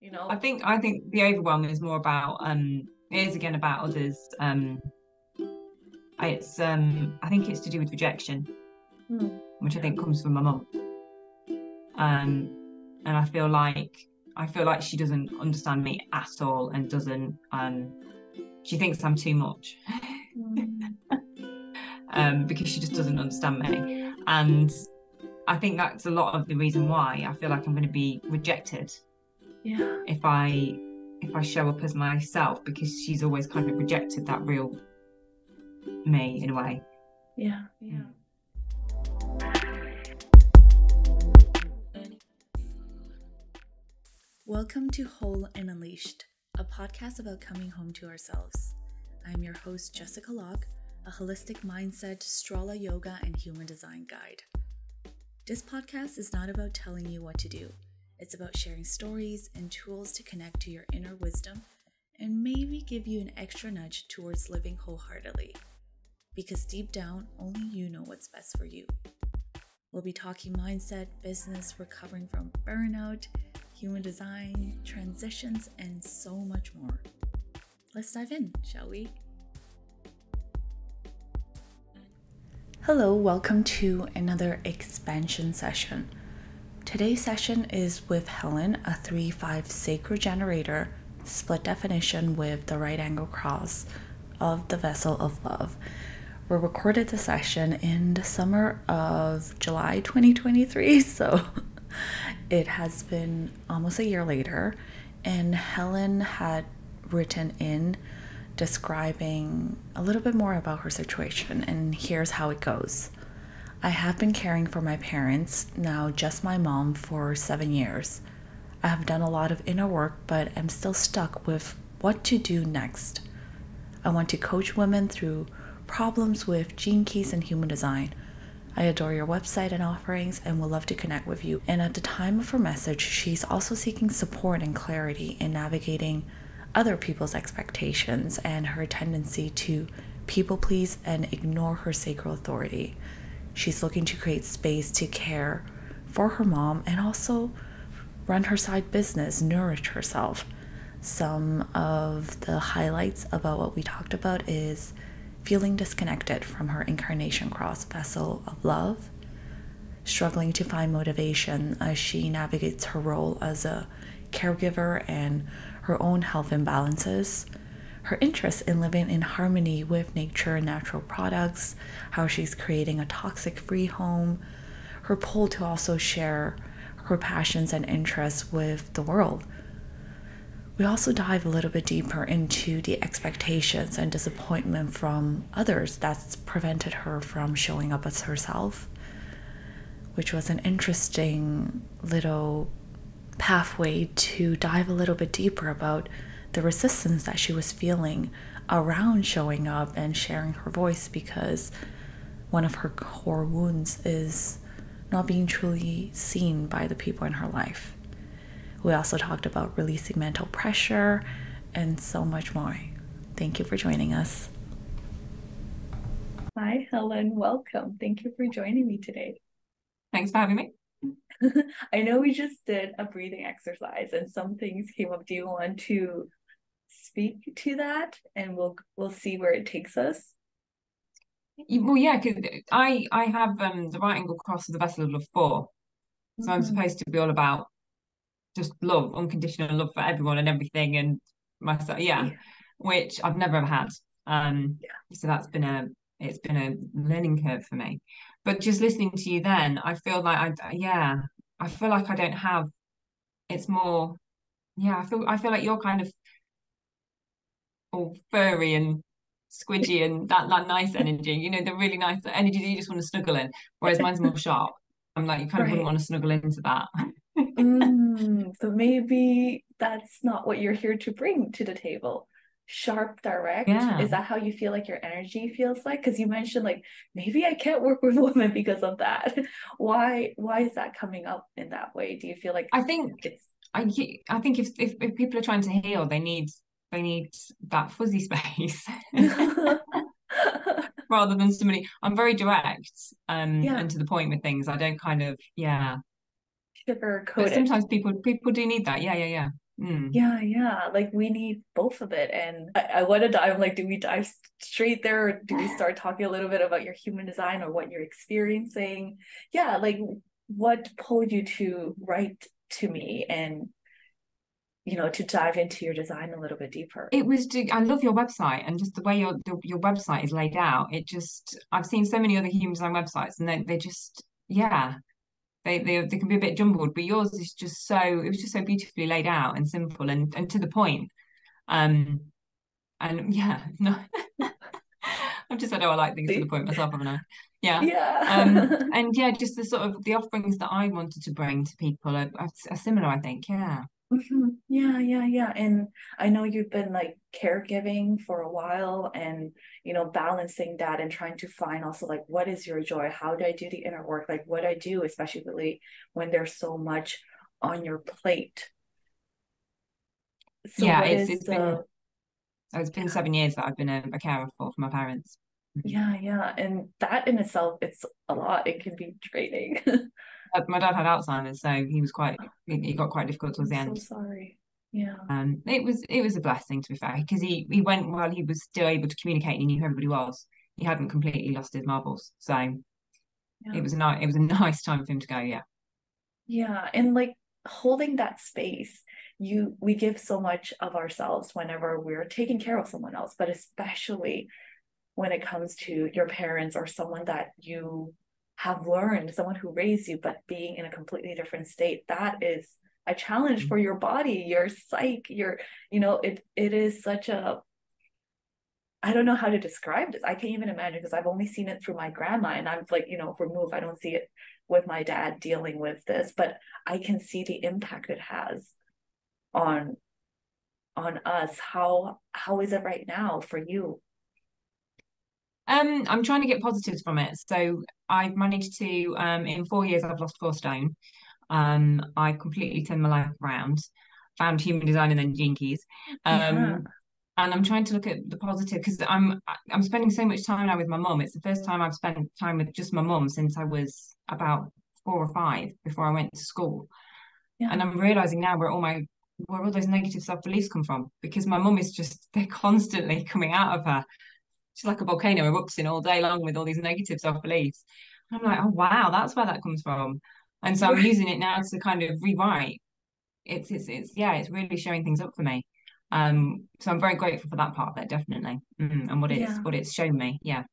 you know I think I think the overwhelm is more about um it is again about others. Um it's um I think it's to do with rejection, Hmm. which I think comes from my mum. Um and I feel like I feel like she doesn't understand me at all and doesn't um she thinks I'm too much. um because she just doesn't understand me. And I think that's a lot of the reason why I feel like I'm going to be rejected yeah if I if I show up as myself because she's always kind of rejected that real me in a way. yeah yeah Welcome to Whole and Unleashed, a podcast about coming home to ourselves. I'm your host, Jessica Lock, a holistic mindset, Strala yoga, and human design guide. This podcast is not about telling you what to do, it's about sharing stories and tools to connect to your inner wisdom and maybe give you an extra nudge towards living wholeheartedly. Because deep down, only you know what's best for you. We'll be talking mindset, business, recovering from burnout, human design, transitions, and so much more. Let's dive in, shall we? Hello, welcome to another expansion session. Today's session is with Helen, a 3 5 sacral generator, split definition with the right angle cross of the vessel of love. We recorded the session in the summer of July 2023, so it has been almost a year later, and Helen had written in describing a little bit more about her situation, and here's how it goes. I have been caring for my parents, now just my mom, for seven years. I have done a lot of inner work, but I'm still stuck with what to do next. I want to coach women through problems with gene keys and human design. I adore your website and offerings and would love to connect with you. And at the time of her message, she's also seeking support and clarity in navigating other people's expectations and her tendency to people please and ignore her sacral authority. She's looking to create space to care for her mom and also run her side business, nourish herself. Some of the highlights about what we talked about is feeling disconnected from her incarnation cross vessel of love, struggling to find motivation as she navigates her role as a caregiver and her own health imbalances, her interest in living in harmony with nature and natural products, how she's creating a toxic free home, her pull to also share her passions and interests with the world. We also dive a little bit deeper into the expectations and disappointment from others that's prevented her from showing up as herself, which was an interesting little pathway to dive a little bit deeper about the resistance that she was feeling around showing up and sharing her voice because one of her core wounds is not being truly seen by the people in her life. We also talked about releasing mental pressure and so much more. Thank you for joining us. Hi, Helen. Welcome. Thank you for joining me today. Thanks for having me. I know we just did a breathing exercise and some things came up. Do you want to speak to that and we'll we'll see where it takes us? Well, yeah, because I I have um the right angle cross of the vessel of love four, so I'm Mhm. supposed to be all about just love, unconditional love for everyone and everything, and myself. Yeah, Yeah. which I've never ever had. Um, Yeah. so that's been a it's been a learning curve for me. But just listening to you, then I feel like I yeah I feel like I don't have. It's more yeah I feel I feel like you're kind of all furry and squidgy and that that nice energy. You know the really nice energy that you just want to snuggle in. Whereas mine's more sharp. I'm like you kind of wouldn't want to snuggle into that. Mm, so maybe that's not what you're here to bring to the table. Sharp, direct. Yeah. Is that how you feel like your energy feels like? Because you mentioned like maybe I can't work with women because of that. Why why is that coming up in that way? Do you feel like I think it's I I think if, if if people are trying to heal, they need they need that fuzzy space rather than somebody. I'm very direct um yeah, and to the point with things. I don't kind of yeah. sugar coated. sometimes people people do need that. Yeah, yeah, yeah. Mm. Yeah, yeah. Like we need both of it. And I, I want to dive like, do we dive straight there or do we start talking a little bit about your human design or what you're experiencing? Yeah, like what pulled you to write to me and you know to dive into your design a little bit deeper it was i love your website and just the way your your website is laid out it just i've seen so many other human design websites and they, they just yeah they, they they can be a bit jumbled, but yours is just so it was just so beautifully laid out and simple and and to the point. Um, and yeah, no, I've just said, oh, I like things to the point myself, haven't I? Yeah, yeah, um, and yeah, just the sort of the offerings that I wanted to bring to people are, are similar, I think. Yeah. Mm-hmm. Yeah, yeah, yeah. And I know you've been like caregiving for a while and, you know, balancing that and trying to find also like, what is your joy? How do I do the inner work? Like, what I do, especially when there's so much on your plate. So yeah, it's, it's the... been, it's been seven years that I've been a, a carer for, for my parents. Mm-hmm. Yeah, yeah. And that in itself, it's a lot. It can be draining. my dad had Alzheimer's, so he was quite he got quite difficult towards the end. So sorry. Yeah. Um, it was it was a blessing to be fair because he he went while he was still able to communicate and he knew who everybody was. He hadn't completely lost his marbles, so yeah. it was a nice it was a nice time for him to go. Yeah. Yeah, and like holding that space you we give so much of ourselves whenever we're taking care of someone else but especially when it comes to your parents or someone that you have learned, someone who raised you, but being in a completely different state, that is a challenge mm-hmm. for your body, your psyche, your, you know, it it is such a I don't know how to describe this. I can't even imagine because I've only seen it through my grandma and I'm like, you know, removed. I don't see it with my dad dealing with this, but I can see the impact it has on on us. How how is it right now for you? Um, I'm trying to get positives from it. So I've managed to, um, in four years, I've lost four stone. Um, I completely turned my life around, found human design and then Gene Keys. Um, yeah. And I'm trying to look at the positive because I'm I'm spending so much time now with my mum. It's the first time I've spent time with just my mum since I was about four or five before I went to school. Yeah. And I'm realizing now where all my where all those negative self beliefs come from because my mum is just they're constantly coming out of her she's like a volcano erupting all day long with all these negative self beliefs. I'm like, oh wow, that's where that comes from. And so I'm using it now to kind of rewrite. It's it's it's yeah, it's really showing things up for me. Um, so I'm very grateful for that part of it, definitely, mm, and what it's yeah. what it's shown me. Yeah.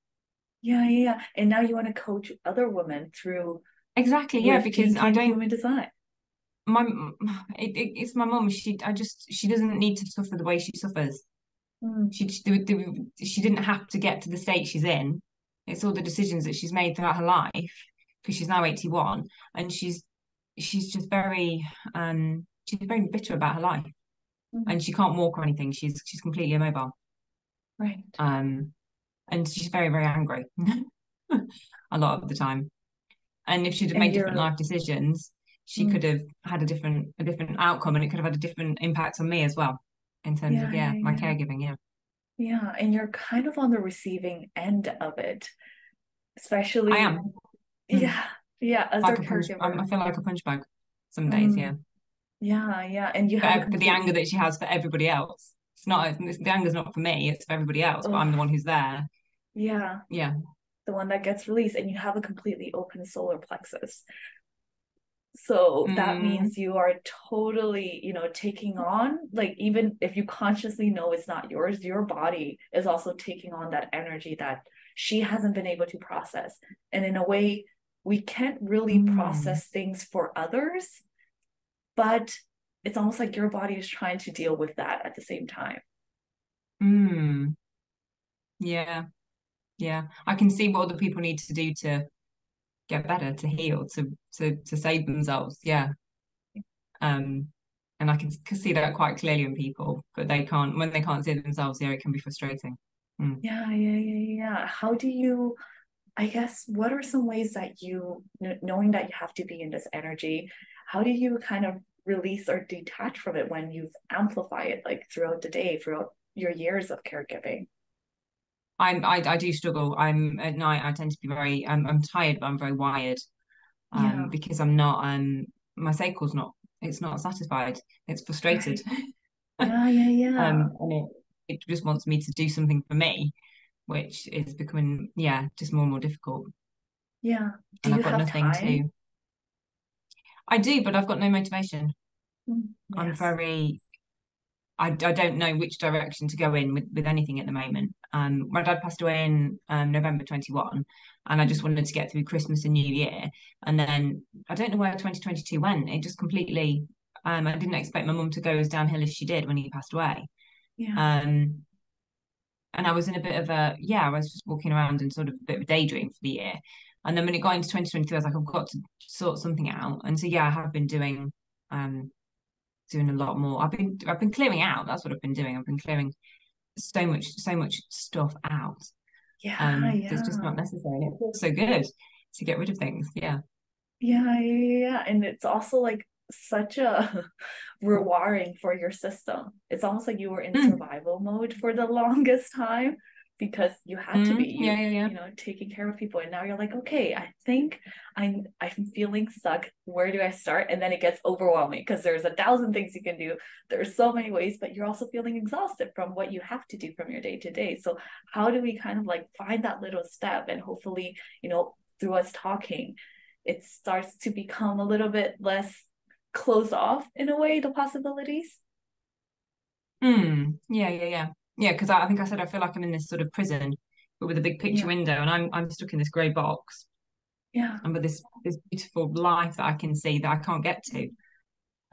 Yeah, yeah, and now you want to coach other women through exactly, yeah, because I don't human design. My it, it, it's my mom. She I just she doesn't need to suffer the way she suffers. Mm. She, she didn't have to get to the state she's in. It's all the decisions that she's made throughout her life because she's now 81 and she's she's just very um she's very bitter about her life mm. and she can't walk or anything. She's she's completely immobile. Right. Um and she's very, very angry a lot of the time. And if she'd have made different life decisions, she mm. could have had a different a different outcome and it could have had a different impact on me as well in terms yeah, of yeah, yeah my yeah. caregiving yeah. Yeah and you're kind of on the receiving end of it especially i am. Hmm. yeah yeah as like a punch, i feel like a punch bag some days mm. yeah. Yeah yeah and you have the anger that she has for everybody else it's not it's, the anger's not for me it's for everybody else but i'm the one who's there. Yeah. Yeah. The one that gets released and you have a completely open solar plexus so mm. that means you are totally you know taking on like even if you consciously know it's not yours your body is also taking on that energy that she hasn't been able to process and in a way we can't really mm. process things for others but it's almost like your body is trying to deal with that at the same time mm. yeah yeah i can see what other people need to do to get better to heal to to to save themselves yeah. Um and i can see that quite clearly in people but they can't when they can't see themselves yeah it can be frustrating. Mm. yeah yeah yeah yeah. How do you i guess what are some ways that you knowing that you have to be in this energy how do you kind of release or detach from it when you've amplified it like throughout the day throughout your years of caregiving I'm I, I do struggle. I'm at night. I tend to be very. I'm I'm tired, but I'm very wired. Um, yeah. because I'm not. Um, my cycle's not. it's not satisfied. It's frustrated. Right. Yeah, yeah, yeah. um, and it it just wants me to do something for me, which is becoming yeah just more and more difficult. Yeah. Do And you I've got have nothing time? to. I do, but I've got no motivation. Mm, I'm very I, I don't know which direction to go in with, with anything at the moment. Um, my dad passed away in um, November 21, and I just wanted to get through Christmas and New Year. And then I don't know where 2022 went. It just completely, um, I didn't expect my mum to go as downhill as she did when he passed away. Yeah. Um, and I was in a bit of a, yeah, I was just walking around in sort of a bit of a daydream for the year. And then when it got into 2023, I was like, I've got to sort something out. And so, yeah, I have been doing, um, doing a lot more. I've been I've been clearing out. That's what I've been doing. I've been clearing so much so much stuff out. Yeah, Um, yeah. that's just not necessary. And it feels so good to get rid of things. Yeah. Yeah, yeah, yeah. And it's also like such a rewiring for your system. It's almost like you were in Mm, survival mode for the longest time because you had to be you yeah, yeah, yeah. you know taking care of people. And now you're like okay I think I'm I'm feeling stuck. Where do I start? And then it gets overwhelming because there's a thousand things you can do. There's so many ways but you're also feeling exhausted from what you have to do from your day to day so how do we kind of like find that little step and hopefully you know through us talking it starts to become a little bit less closed off in a way the possibilities? Mm, yeah, yeah, yeah. Yeah, because I, I think I said I feel like I'm in this sort of prison, but with a big picture yeah window, and I'm I'm stuck in this grey box, yeah and with this this beautiful life that I can see that I can't get to.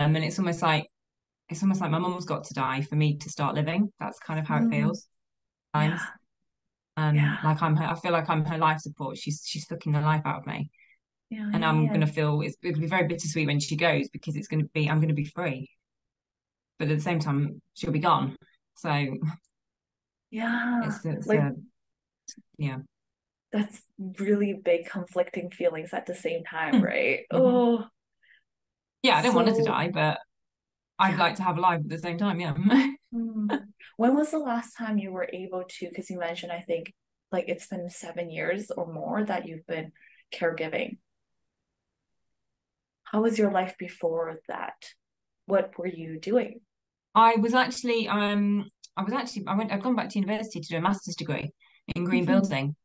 Um, and it's almost like it's almost like my mum's got to die for me to start living. That's kind of how it Mm, feels yeah. Um, yeah like I'm her, I feel like I'm her life support. She's she's sucking the life out of me. yeah And I'm yeah gonna feel it's it'll be very bittersweet when she goes because it's gonna be I'm gonna be free. But at the same time, she'll be gone. So yeah it's it's like a yeah. that's really big conflicting feelings at the same time, Mm, right? mhm. Oh, Yeah, I don't want her to die, but I'd yeah. like to have a life at the same time, yeah. Hmm. When was the last time you were able to, because you mentioned, I think, like it's been seven years or more that you've been caregiving. How was your life before that? What were you doing? I was actually um I was actually I went I've gone back to university to do a master's degree in green hmm building.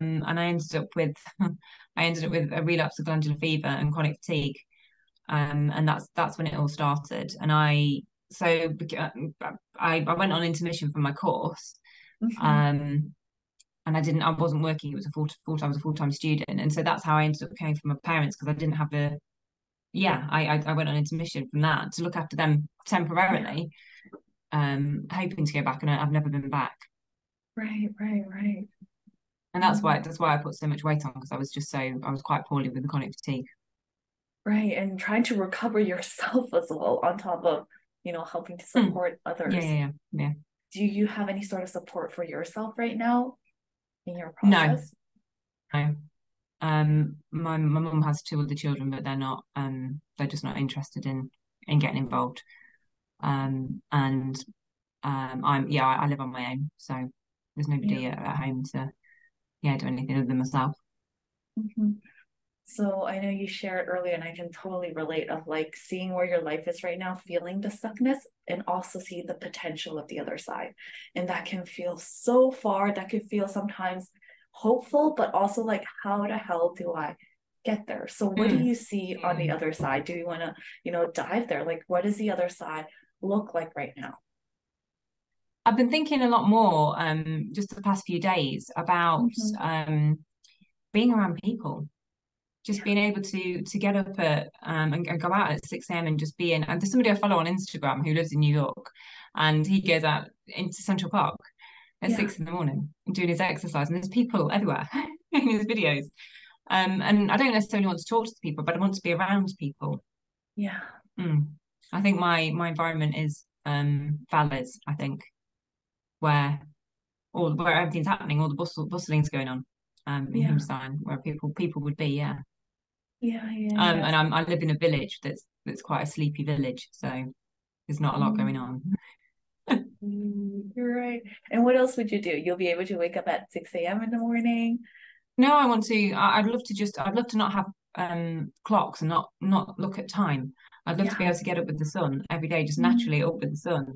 Um, and I ended up with I ended up with a relapse of glandular fever and chronic fatigue. Um, and that's that's when it all started. And I so I I went on intermission from my course. hmm Um, and I didn't I wasn't working. It was a full full time I was a full time student, and so that's how I ended up caring for my parents because I didn't have the yeah I I went on intermission from that to look after them temporarily. Um, hoping to go back, and I've never been back. right, right, right. And that's why Mm, that's why I put so much weight on because I was just so I was quite poorly with the chronic fatigue. right. And trying to recover yourself as well, on top of, you know, helping to Hmm. support Yeah, others. yeah, yeah, yeah. Do you have any sort of support for yourself right now in your No, process? no. Um, my my mum has two other children, but they're not. Um, they're just not interested in in getting involved. Um, and um, I'm yeah, I, I live on my own, so there's Yeah. nobody at, at home to yeah do anything other than myself. hmm So I know you shared earlier, and I can totally relate of like seeing where your life is right now, feeling the stuckness, and also see the potential of the other side. And that can feel so far, that can feel sometimes hopeful, but also like, how the hell do I get there? So what do Mm, you see on the mm. other side? Do you want to, you know, dive there? Like, what is the other side look like right now? I've been thinking a lot more um just the past few days about hmm um being around people just being able to to get up at um and, and go out at 6 a.m. and just be in and there's somebody I follow on Instagram who lives in New York and he goes out into Central Park at Yeah. six in the morning doing his exercise and there's people everywhere in his videos um and I don't necessarily want to talk to people but I want to be around people Yeah. mm. I think my my environment is um Valles I think where all where everything's happening all the bustle bustling's going on um in Yeah. Himstein where people people would be yeah Yeah. Yeah. Um, Yeah. and I'm I live in a village that's that's quite a sleepy village, so there's not a lot going Mm. on. Mm, You're right. And what else would you do? You'll be able to wake up at 6 a.m. in the morning. No, I want to. I'd love to just. I'd love to not have um clocks and not not look at time. I'd love Yeah. to be able to get up with the sun every day, just Mm. naturally up with the sun.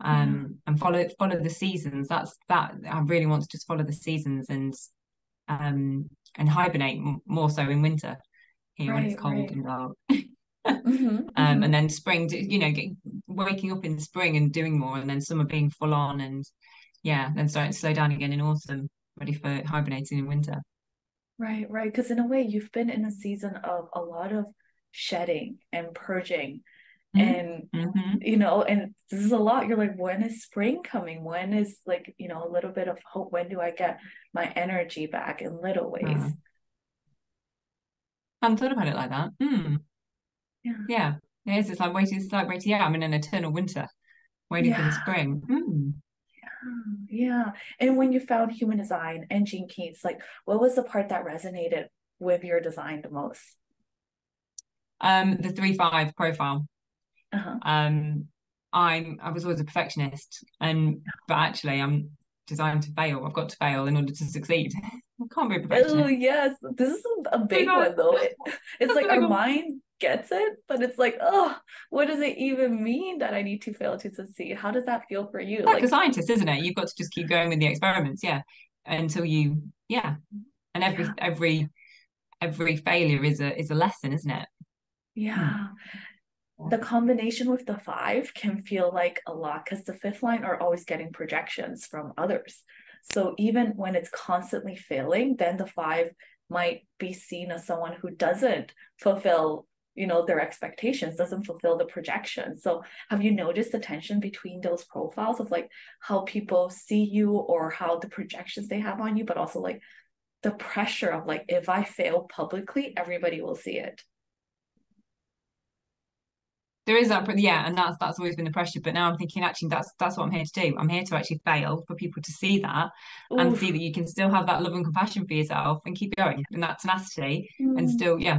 Um, and follow follow the seasons. That's that I really want to just follow the seasons and um and hibernate m- more so in winter here when it's cold right. and dark. hmm Um, hmm and then spring, you know, get, waking up in spring and doing more, and then summer being full on, and yeah, then starting to slow down again in autumn, ready for hibernating in winter. Right, right. Because in a way, you've been in a season of a lot of shedding and purging. And, hmm you know, and this is a lot. You're like, when is spring coming? When is like, you know, a little bit of hope? When do I get my energy back in little ways? Uh, I hadn't thought about it like that. Mm, Yeah. yeah, it is. It's like waiting. It's like waiting. Yeah, I'm in an eternal winter, waiting for the Yeah. spring. Mm. Yeah. And when you found human design and Gene Keys, like, what was the part that resonated with your design the most? Um, the three five profile. Uh-huh. Um, I'm I was always a perfectionist, and but actually I'm designed to fail. I've got to fail in order to succeed. I can't be a Oh perfectionist. yes, this is a big one though. It, it's like our mind gets it, but it's like, oh, what does it even mean that I need to fail to succeed? How does that feel for you? like Like, a scientist, isn't it? You've got to just keep going with the experiments, yeah, until you, yeah. And every yeah, every every failure is a is a lesson, isn't it? Yeah. Hmm. The combination with the five can feel like a lot because the fifth line are always getting projections from others. So even when it's constantly failing, then the five might be seen as someone who doesn't fulfill, you know, their expectations, doesn't fulfill the projection. So have you noticed the tension between those profiles of like how people see you or how the projections they have on you, but also like the pressure of like if I fail publicly, everybody will see it. There is that, yeah, and that's that's always been the pressure. But now I'm thinking, actually, that's that's what I'm here to do. I'm here to actually fail for people to see that and see that you can still have that love and compassion for yourself and keep going and that tenacity and Mm. still, yeah.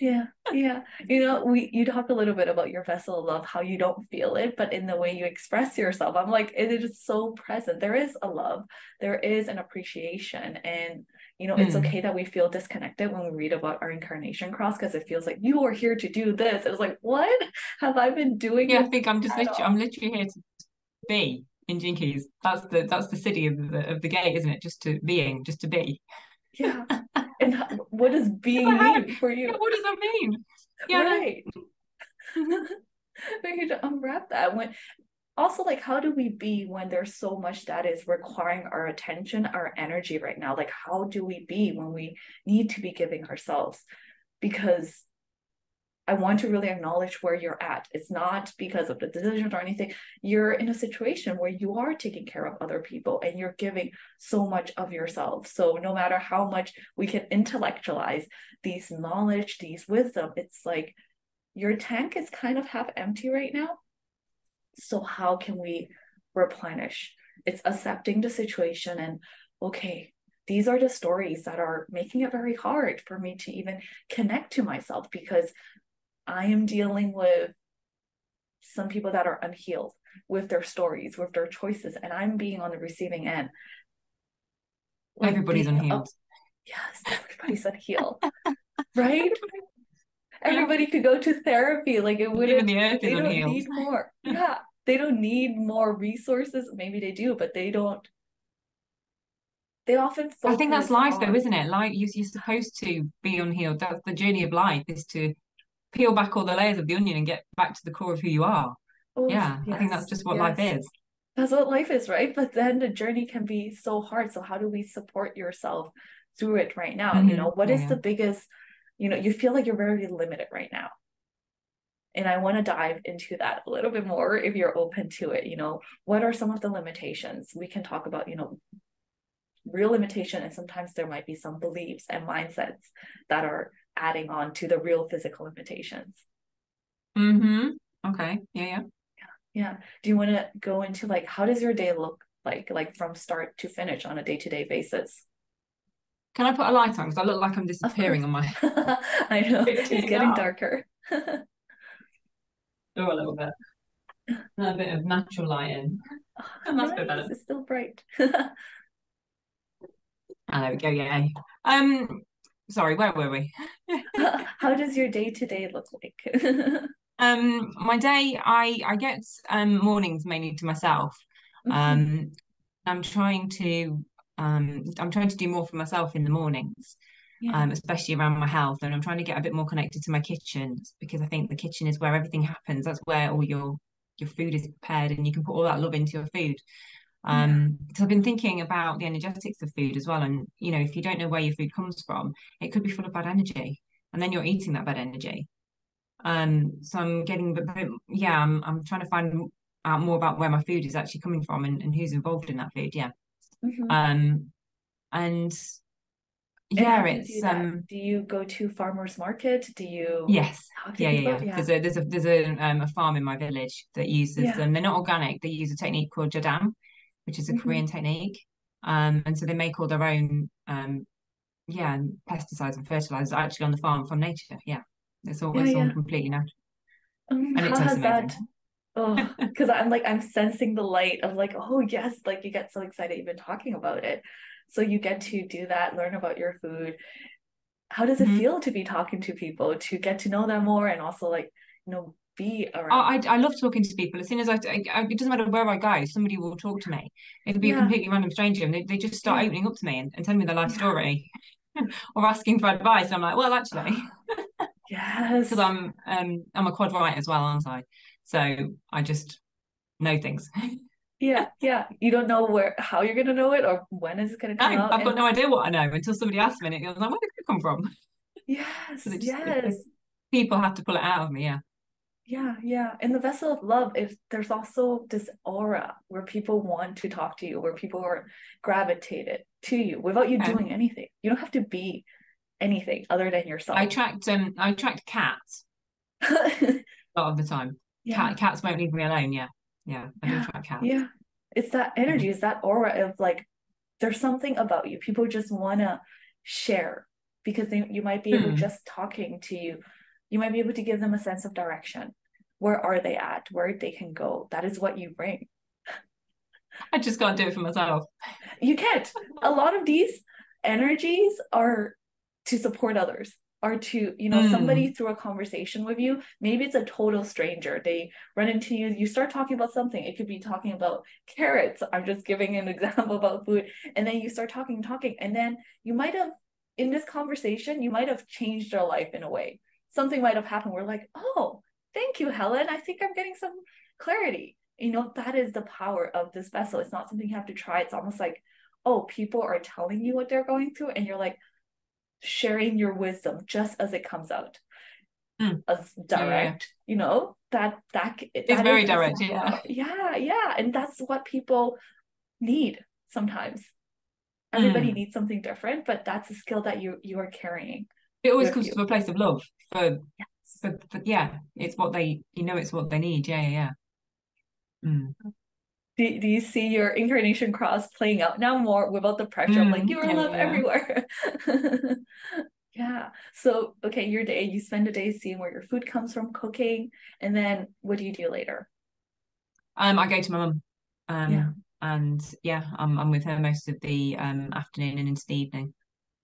Yeah, yeah. You know, we you talk a little bit about your vessel of love, how you don't feel it, but in the way you express yourself, I'm like, it is so present. There is a love, there is an appreciation, and you know, it's Mm. okay that we feel disconnected when we read about our incarnation cross because it feels like you are here to do this. It was like, what have I been doing Yeah, I think I'm just literally? I'm literally here to be in Gene Keys. That's the that's the siddhi of the of the gate, isn't it? Just to being, just to be. Yeah. And what does Yeah, being mean for yeah, you? what does that mean? Yeah, Right. We need to unwrap that when also like how do we be when there's so much that is requiring our attention our energy right now like how do we be when we need to be giving ourselves because i want to really acknowledge where you're at. It's not because of the decisions or anything. You're in a situation where you are taking care of other people and you're giving so much of yourself. So no matter how much we can intellectualize these knowledge these wisdom it's like your tank is kind of half empty right now. So how can we replenish? It's accepting the situation and okay these are the stories that are making it very hard for me to even connect to myself because i am dealing with some people that are unhealed with their stories with their choices and i'm being on the receiving end like Everybody's unhealed. up yes everybody's unhealed right everybody could go to therapy like it wouldn't the earth they don't unhealed. need more yeah they don't need more resources maybe they do but they don't they often I think that's life though, isn't it? Like you're supposed to be unhealed. That's the journey of life is to peel back all the layers of the onion and get back to the core of who you are. oh Yeah, I think that's just what life is. that's what life is right but then the journey can be so hard so how do we support yourself through it right now you hmm know what Yeah, is yeah. the biggest you know you feel like you're very limited right now and I want to dive into that a little bit more if you're open to it. You know, what are some of the limitations? We can talk about, you know, real limitation, and sometimes there might be some beliefs and mindsets that are adding on to the real physical limitations. Mm-hmm. Okay. Yeah, yeah. Yeah. Do you want to go into like how does your day look like, like from start to finish on a day-to-day basis? Can I put a light on? Because I look like I'm disappearing on my I know it's getting darker. Oh, a little bit. A bit of natural lighting. How And that's a bit better. It's still bright. Ah, there we go. Yeah. Um, sorry, where were we? How does your day-to-day look like? Um, my day, I I get um mornings mainly to myself. Mhm. Um, I'm trying to um I'm trying to do more for myself in the mornings, Yeah. um, especially around my health, and I'm trying to get a bit more connected to my kitchen because I think the kitchen is where everything happens. That's where all your your food is prepared, and you can put all that love into your food. Um, because I've been thinking about the energetics of food as well, and you know, if you don't know where your food comes from, it could be full of bad energy, and then you're eating that bad energy. Um, so I'm getting, but yeah, I'm I'm trying to find out more about where my food is actually coming from and, and who's involved in that food. Yeah. hmm Um, and And yeah, do you do it's um, Do you go to farmers market? Do you yes, to yeah, yeah, yeah. Yeah. There's a there's a there's a um a farm in my village that uses Yeah. them. They're not organic. They use a technique called jadam, which is a hmm Korean technique. Um, and so they make all their own um yeah pesticides and fertilizers actually on the farm from nature. Yeah, it's all Yeah, it's all completely natural, Um, and it how has amazing. that? Oh, because I'm like I'm sensing the light of like, oh yes, like you get so excited even talking about it. So you get to do that, learn about your food. How does it Mhm. feel to be talking to people, to get to know them more and also like, you know, be Oh, around I? I love talking to people. As soon as I, I, I- it doesn't matter where I go, somebody will talk to me. It could be a completely random stranger, and they, they just start yeah, opening up to me and, and telling me their life story or asking for advice. And I'm like, well, actually, yes, because I'm um I'm a quad right as well, aren't I? So I just know things. Yeah, yeah. You don't know where how you're gonna know it or when is it gonna come No, out. I've got no idea what I know until somebody asks me, and I'm like, where did it come from? Yes, just yes. people have to pull it out of me. Yeah. Yeah, yeah. In the vessel of love, if there's also this aura where people want to talk to you, where people are gravitated to you without you Okay. doing anything. You don't have to be anything other than yourself. I attract um I attract cats a lot of the time. Yeah, Cat cats won't leave me alone. Yeah, yeah, I do yeah, attract cats. yeah. It's that energy, it's that aura of like there's something about you. People just wanna share because they you might be able Hmm. just talking to you, you might be able to give them a sense of direction. Where are they at? Where they can go? That is what you bring. I just can't do it for myself. You can't. A lot of these energies are to support others, are to, you know, somebody Hmm. through a conversation with you. Maybe it's a total stranger. They run into you, you start talking about something. It could be talking about carrots. I'm just giving an example about food. And then you start talking, talking, and then you might have, in this conversation, you might have changed their life in a way. Something might have happened. We're like, oh, thank you, Helen. I think I'm getting some clarity. You know, that is the power of this vessel. It's not something you have to try. It's almost like, oh, people are telling you what they're going through, and you're like sharing your wisdom just as it comes out, Hmm. as Yeah, yeah, yeah. direct, you know, that that It's very direct. Yeah. Yeah, yeah. And that's what people need sometimes. Everybody Hmm. needs something different, but that's a skill that you you are carrying It always comes you. from a place of love for, Yes. For yeah. It's what they, you know, it's what they need. Yeah, yeah, yeah. Hmm. Do, do you see your incarnation cross playing out now more without the pressure of like you are Yeah, love yeah, yeah. everywhere? Yeah. So, okay, your day, you spend a day seeing where your food comes from, cooking, and then what do you do later? Um, I go to my mum. Yeah. Um, and yeah, I'm I'm with her most of the um afternoon and into the evening.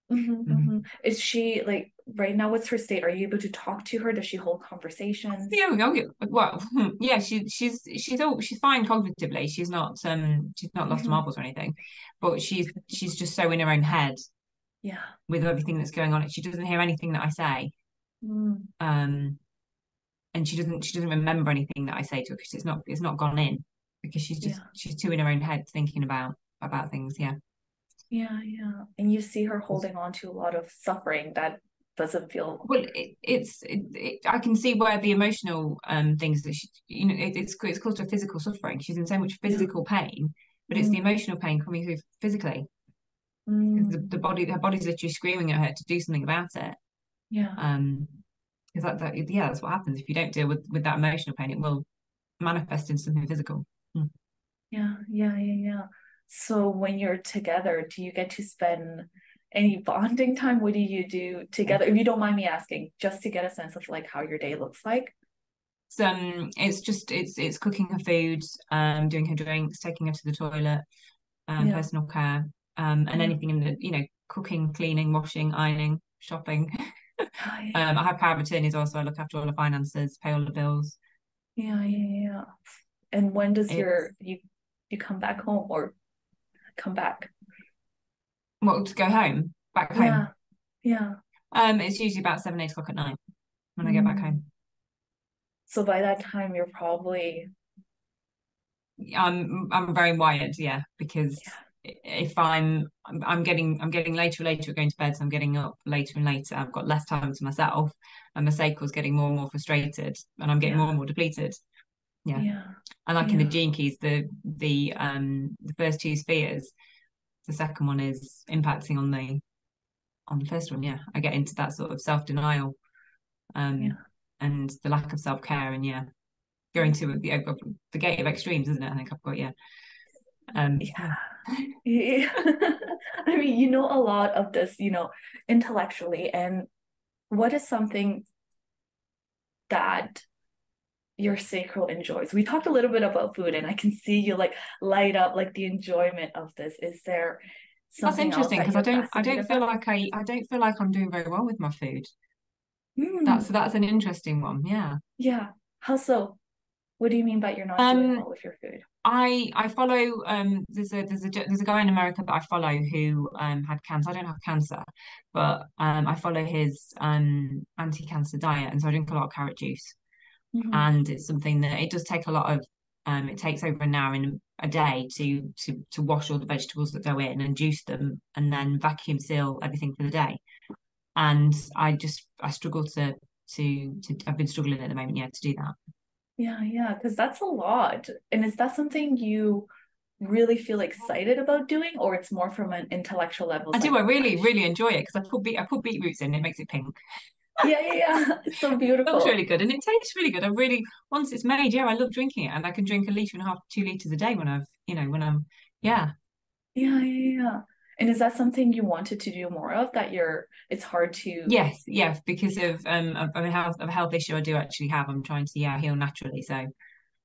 Hmm Mhm. hmm Is she like right now? What's her state? Are you able to talk to her? Does she hold conversations? Yeah, we go. Well, yeah, she she's she's all she's fine cognitively. She's not um she's not lost her hmm marbles or anything, but she's she's just so in her own head Yeah. with everything that's going on. It, she doesn't hear anything that I say. Mm, Um, and she doesn't she doesn't remember anything that I say to her because it's not it's not gone in because she's just yeah. she's too in her own head thinking about about things. Yeah. Yeah. Yeah. And you see her holding on to a lot of suffering that doesn't feel. Well, it, it's it, it, I can see where the emotional um things that she you know it, it's it's caused her physical suffering. She's in so much Yeah. physical pain, but it's the Mm, emotional pain coming through physically because the, the mm, body her body's literally screaming at her to do something about it. yeah. Um, because that, that yeah, that's what happens if you don't deal with with that emotional pain. It will manifest in something physical. Mm. Yeah. Yeah. Yeah. Yeah. So when you're together, do you get to spend any bonding time? What do you do together? If you don't mind me asking, just to get a sense of like how your day looks like. So um, it's just it's it's cooking her food, um, doing her drinks, taking her to the toilet, um, Yeah. personal care, um, and Yeah. anything in the you know cooking, cleaning, washing, ironing, shopping. Um, I have power of attorney as well, so I look after all the finances, pay all the bills. Yeah, yeah, yeah. And when does it's... your you you come back home or come back? What to go home? Back home? Yeah. Yeah. Um, it's usually about seven, eight o'clock at night when mm. I get back home. So by that time you're probably I'm I'm very wired, yeah, because yeah. if I'm I'm getting I'm getting later and later going to bed, so I'm getting up later and later. I've got less time to myself, and my cycle's getting more and more frustrated, and I'm getting yeah. more and more depleted. Yeah. yeah. And like in the gene keys, the the um the first two spheres, the second one is impacting on the on the first one. Yeah, I get into that sort of self denial, um, and the lack of self care, and yeah, going to the the gate of extremes, isn't it? I think I've got yeah. Um, yeah. yeah. I mean, you know a lot of this, you know, intellectually, and what is something that your sacral enjoys? We talked a little bit about food, and I can see you like light up like the enjoyment of this. Is there something that's interesting because I don't I don't feel about? like I I don't feel like I'm doing very well with my food. Mm. That's that's an interesting one. Yeah. Yeah. How so? What do you mean by you're not um, doing well with your food? I I follow um there's a there's a there's a guy in America that I follow who um had cancer. I don't have cancer, but um I follow his um anti-cancer diet, and so I drink a lot of carrot juice, mm-hmm. and it's something that it does take a lot of um it takes over an hour in a day to to to wash all the vegetables that go in and juice them, and then vacuum seal everything for the day, and I just I struggle to to to I've been struggling at the moment yeah to do that. Yeah, yeah, because that's a lot. And is that something you really feel excited about doing, or it's more from an intellectual level? I do. I really, really enjoy it because I put beet, I put beetroots in. It makes it pink. Yeah, yeah, yeah. It's so beautiful. It looks really good, and it tastes really good. I really once it's made, yeah, I love drinking it, and I can drink a liter and a half, two liters a day when I've, you know, when I'm, yeah. Yeah, yeah, yeah. And is that something you wanted to do more of? That you're, it's hard to. Yes, yes, because of um of, a health of a health issue I do actually have. I'm trying to yeah heal naturally, so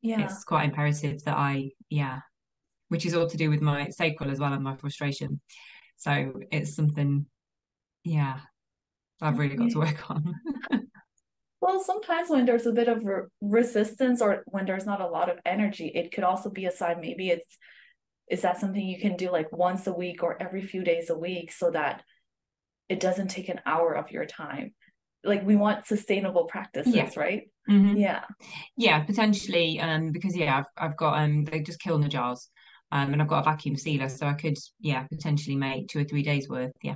yeah, it's quite imperative that I yeah, which is all to do with my sacral as well and my frustration. So it's something, yeah, I've really got to work on. well, sometimes when there's a bit of re- resistance or when there's not a lot of energy, it could also be a sign maybe it's is that something you can do like once a week or every few days a week so that it doesn't take an hour of your time like we want sustainable practices yeah. right mm-hmm. yeah yeah potentially um because yeah I've, I've got um they just Kilner jars um and I've got a vacuum sealer so I could yeah potentially make two or three days worth yeah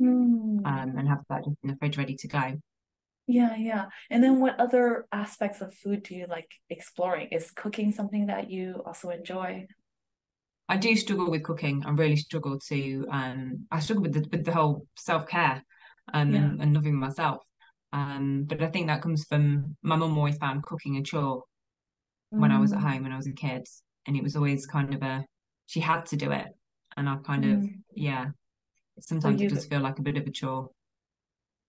mm. um and have that in the fridge ready to go yeah yeah and then what other aspects of food do you like exploring is cooking something that you also enjoy I do struggle with cooking. I really struggle to. Um, I struggle with the with the whole self care um, yeah. and, and loving myself. Um, but I think that comes from my mum always found cooking a chore mm. when I was at mm. home when I was a kid, and it was always kind of a she had to do it, and I kind mm. of yeah. Sometimes so it does feel like a bit of a chore.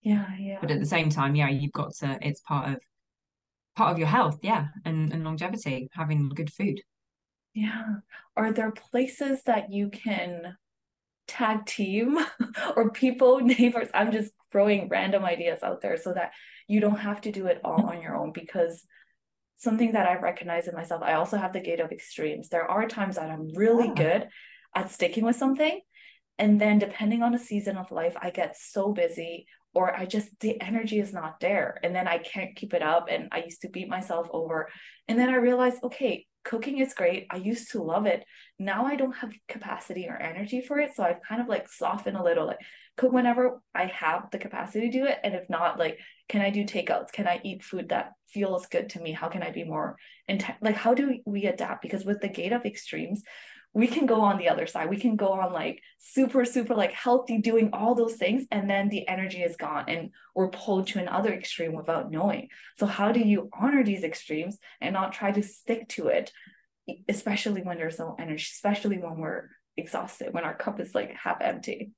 Yeah, yeah. But at the same time, yeah, you've got to. It's part of part of your health, yeah, and and longevity, having good food. Yeah. Are there places that you can tag team or people, neighbors? I'm just throwing random ideas out there so that you don't have to do it all on your own because something that I recognize in myself, I also have the gate of extremes. There are times that I'm really good at sticking with something. And then depending on the season of life, I get so busy or I just the energy is not there. And then I can't keep it up. And I used to beat myself over. And then I realized, okay, cooking is great. I used to love it. Now I don't have capacity or energy for it. So I've kind of like softened a little, like cook whenever I have the capacity to do it. And if not, like, can I do takeouts? Can I eat food that feels good to me? How can I be more intent? Like, how do we adapt? Because with the gate of extremes, we can go on the other side. We can go on like super, super like healthy, doing all those things, and then the energy is gone and we're pulled to another extreme without knowing. So, how do you honor these extremes and not try to stick to it, especially when there's no energy, especially when we're exhausted, when our cup is like half empty?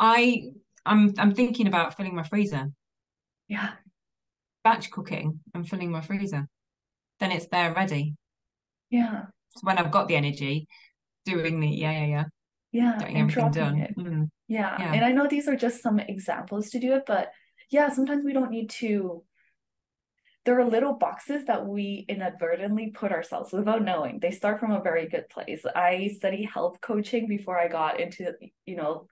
I I'm I'm thinking about filling my freezer. Yeah. Batch cooking and filling my freezer. Then it's there ready. Yeah when I've got the energy, doing the yeah, yeah, yeah. yeah getting everything done. it Mm, yeah yeah. and i know these are just some examples to do it but yeah sometimes we don't need to there are little boxes that we inadvertently put ourselves without knowing. They start from a very good place. I study health coaching before I got into, you know,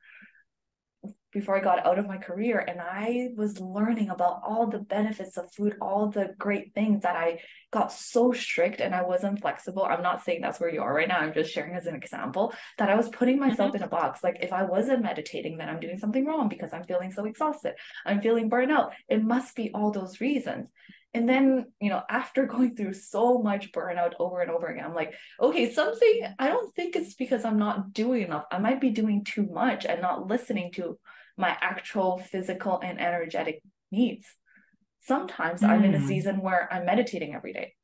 before I got out of my career and I was learning about all the benefits of food, all the great things that I got so strict and I wasn't flexible. I'm not saying that's where you are right now. I'm just sharing as an example that I was putting myself mm-hmm. in a box. Like if I wasn't meditating, then I'm doing something wrong because I'm feeling so exhausted. I'm feeling burnout. It must be all those reasons. And then, you know, after going through so much burnout over and over again, I'm like, okay, something, I don't think it's because I'm not doing enough. I might be doing too much and not listening to my actual physical and energetic needs. Sometimes mm. I'm in a hmm. season where I'm meditating every day.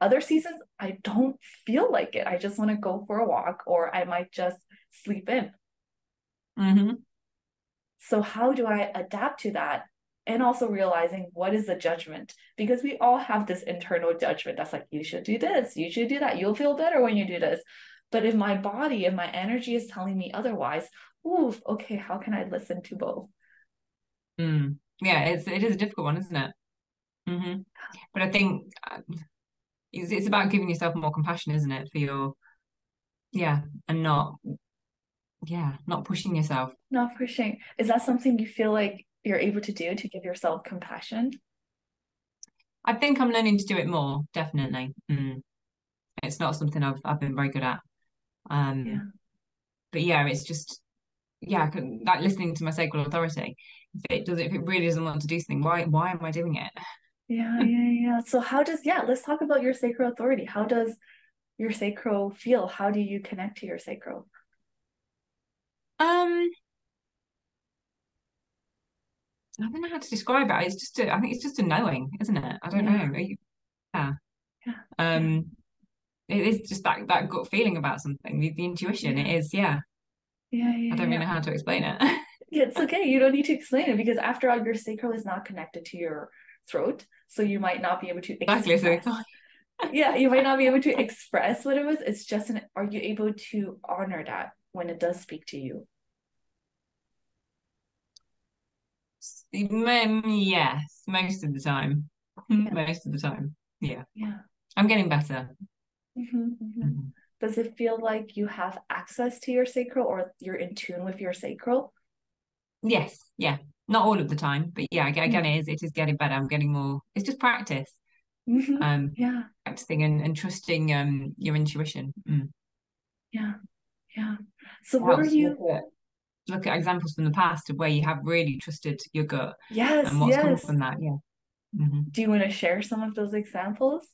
Other seasons, I don't feel like it. I just want to go for a walk or I might just sleep in. Mm-hmm. So, how do I adapt to that and also realizing what is the judgment because we all have this internal judgment that's like you should do this you should do that you'll feel better when you do this but if my body and my energy is telling me otherwise oof okay how can i listen to both mm. yeah it's it is a difficult one isn't it mm-hmm. but i think uh, it's, it's about giving yourself more compassion isn't it for your yeah and not yeah not pushing yourself not pushing is that something you feel like you're able to do to give yourself compassion? I think I'm learning to do it more, definitely. Mm. It's not something I've I've been very good at. Um, yeah. But yeah, it's just yeah, like listening to my sacral authority. If it doesn't, if it really doesn't want to do something, why why am I doing it? Yeah, yeah, yeah. So how does yeah? Let's talk about your sacral authority. How does your sacral feel? How do you connect to your sacral? Um, I don't know how to describe it. It's just a, I think it's just a knowing, isn't it? I don't yeah. know. You, yeah. yeah. Um, it is just that that gut feeling about something. The, the intuition. Yeah. It is. Yeah. Yeah. yeah I don't really know how to explain it. it's okay. You don't need to explain it because after all, your sacral is not connected to your throat, so you might not be able to express. Yeah, you might not be able to express what it was. It's just an. Are you able to honor that when it does speak to you? Yes, most of the time. Yeah. Most of the time. Yeah. Yeah. I'm getting better. Mm-hmm, mm-hmm. Mm-hmm. Does it feel like you have access to your sacral or you're in tune with your sacral? Yes. Yeah. Not all of the time, but yeah, again, it is. It is getting better. I'm getting more. It's just practice. Mm-hmm. Um, yeah. Practicing and, and trusting um your intuition. Mm. Yeah. Yeah. So, what are you? look at examples from the past of where you have really trusted your gut yes and what's yes. come from that yeah mm-hmm. do you want to share some of those examples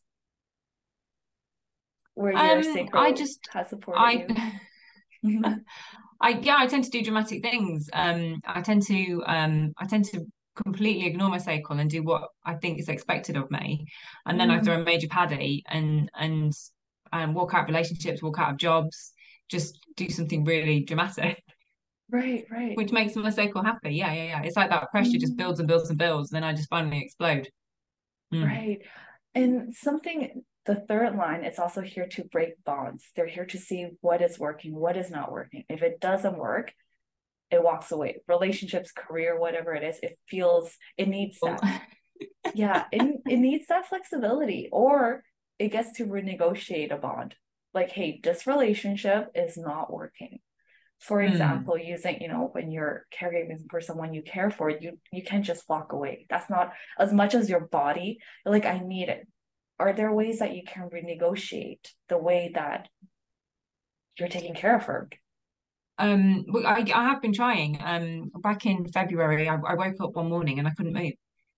where your um, sacral I just has supported I, you I yeah I tend to do dramatic things um I tend to um I tend to completely ignore my sacral and do what I think is expected of me and then mm. I throw a major paddy and and and walk out relationships walk out of jobs just do something really dramatic Right, right. Which makes my sacral happy. Yeah, yeah, yeah. It's like that pressure mm. just builds and builds and builds, and then I just finally explode. Mm. Right. And something the third line is also here to break bonds. They're here to see what is working, what is not working. If it doesn't work, it walks away. Relationships, career, whatever it is, it feels it needs that. yeah, it, it needs that flexibility. Or it gets to renegotiate a bond. Like, hey, this relationship is not working for hmm. example mm. using you know when you're caregiving for someone you care for you you can't just walk away that's not as much as your body like i need it are there ways that you can renegotiate the way that you're taking care of her um I, I have been trying um back in february I, I woke up one morning and i couldn't move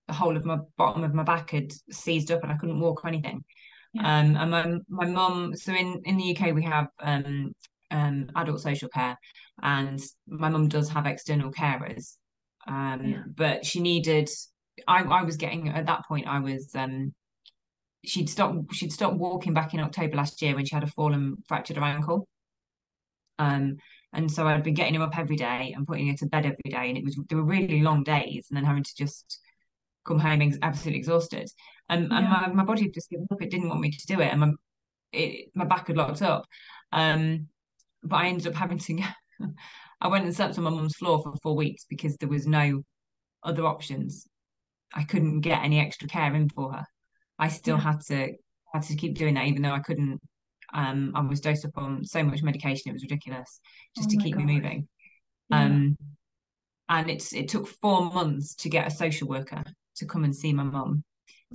the whole of my bottom of my back had seized up and i couldn't walk or anything yeah. um and my my mum so in in the uk we have um um, adult social care, and my mum does have external carers. Um, yeah. But she needed. I, I was getting at that point. I was. Um, she'd stopped. She'd stopped walking back in October last year when she had a fall and fractured her ankle. Um, and so I'd been getting her up every day and putting her to bed every day, and it was there were really long days, and then having to just come home ex- absolutely exhausted. Um, yeah. And my, my body had just given up; it didn't want me to do it, and my it, my back had locked up. Um, but I ended up having to I went and slept on my mum's floor for four weeks because there was no other options. I couldn't get any extra care in for her. I still yeah. had to had to keep doing that, even though I couldn't. Um, I was dosed up on so much medication; it was ridiculous just oh to keep God. me moving. Yeah. Um, and it's it took four months to get a social worker to come and see my mum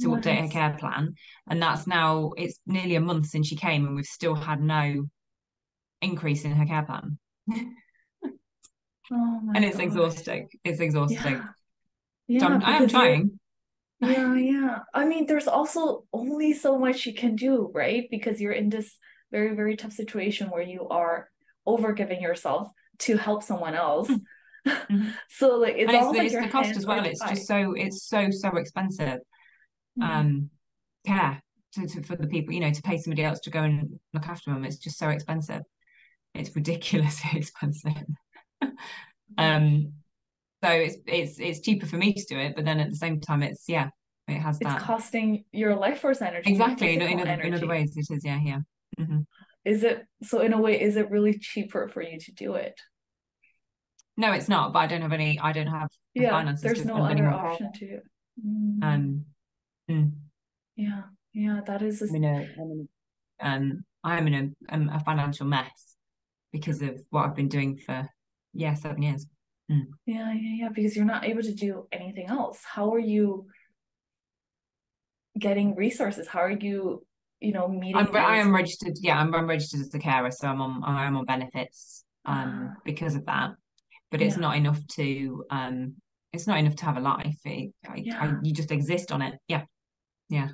to nice. update her care plan, and that's now it's nearly a month since she came, and we've still had no increase in her care plan. oh and it's exhausting. It's exhausting. Yeah. So I am trying. Yeah, yeah. I mean, there's also only so much you can do, right? Because you're in this very, very tough situation where you are overgiving yourself to help someone else. Mm-hmm. so like it's, it's, like the cost as well. It's just so it's so so expensive. Mm-hmm. Um, care to, to, for the people, you know, to pay somebody else to go and look after them. It's just so expensive. It's ridiculously expensive. um, so it's it's it's cheaper for me to do it, but then at the same time, it's yeah, it has it's that. costing your life force energy. Exactly. In, in, other, in other ways, it is. Yeah, yeah. Mm-hmm. Is it so? In a way, is it really cheaper for you to do it? No, it's not. But I don't have any. I don't have yeah. finances. There's no other option to. Mm. Um. Mm. Yeah, yeah, that is. A... I'm in a, I'm in a, um, I'm in a, um, a financial mess because of what I've been doing for yeah seven years. Mm. Yeah, yeah, yeah. Because you're not able to do anything else. How are you getting resources? How are you, you know, meeting? I'm, I am registered. Yeah, I'm, I'm registered as a carer, so I'm on I'm on benefits um uh, because of that. But it's yeah. not enough to um it's not enough to have a life. It, I, yeah. I, you just exist on it. Yeah, yeah.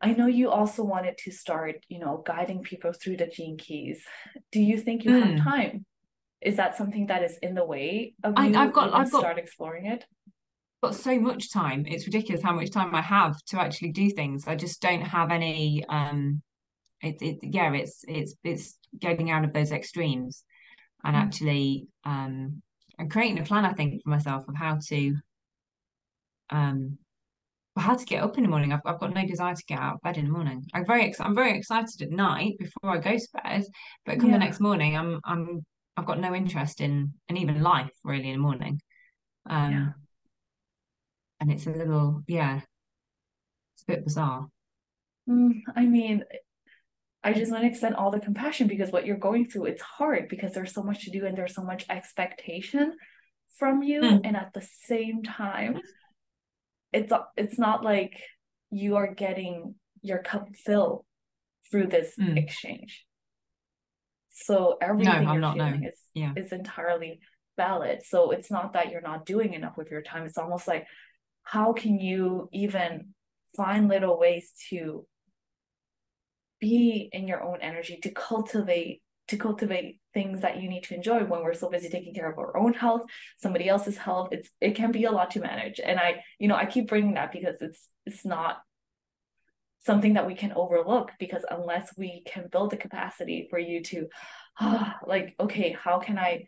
I know you also wanted to start, you know, guiding people through the gene keys. Do you think you mm. have hmm. time? Is that something that is in the way of you I, have got, I've got, start exploring it? Got so much time. It's ridiculous how much time I have to actually do things. I just don't have any. Um, it, it yeah, it's it's it's getting out of those extremes, and mm. actually um, and creating a plan. I think for myself of how to um I had to get up in the morning. I've, I've got no desire to get out of bed in the morning. I'm very ex- I'm very excited at night before I go to bed, but come yeah. the next morning, I'm I'm I've got no interest in in even life really in the morning. Um, yeah. and it's a little yeah, it's a bit bizarre. Mm, I mean, I just want to extend all the compassion because what you're going through, it's hard because there's so much to do and there's so much expectation from you, mm. and at the same time it's it's not like you are getting your cup filled through this mm. exchange. So everything no, you're not, feeling no. is yeah. is entirely valid. So it's not that you're not doing enough with your time. It's almost like how can you even find little ways to be in your own energy to cultivate to cultivate things that you need to enjoy when we're so busy taking care of our own health somebody else's health it's it can be a lot to manage and i you know i keep bringing that because it's it's not something that we can overlook because unless we can build the capacity for you to ah, like okay how can i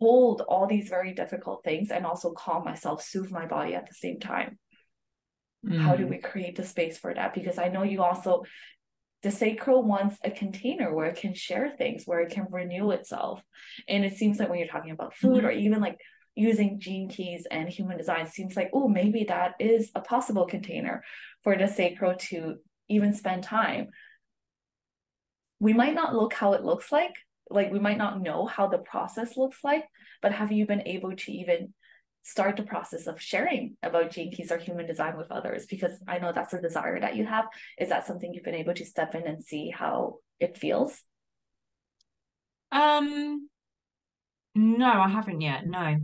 hold all these very difficult things and also calm myself soothe my body at the same time mm. how do mm. we create the space for that because i know you also the sacral wants a container where it can share things, where it can renew itself. And it seems like when you're talking about food mm-hmm. or even like using gene keys and human design, seems like, oh, maybe that is a possible container for the sacral to even spend time. We might not look how it looks like, like we might not know how the process looks like, but have you been able to even start the process of sharing about gene keys or human design with others because I know that's a desire that you have. Is that something you've been able to step in and see how it feels? Um no, I haven't yet. No.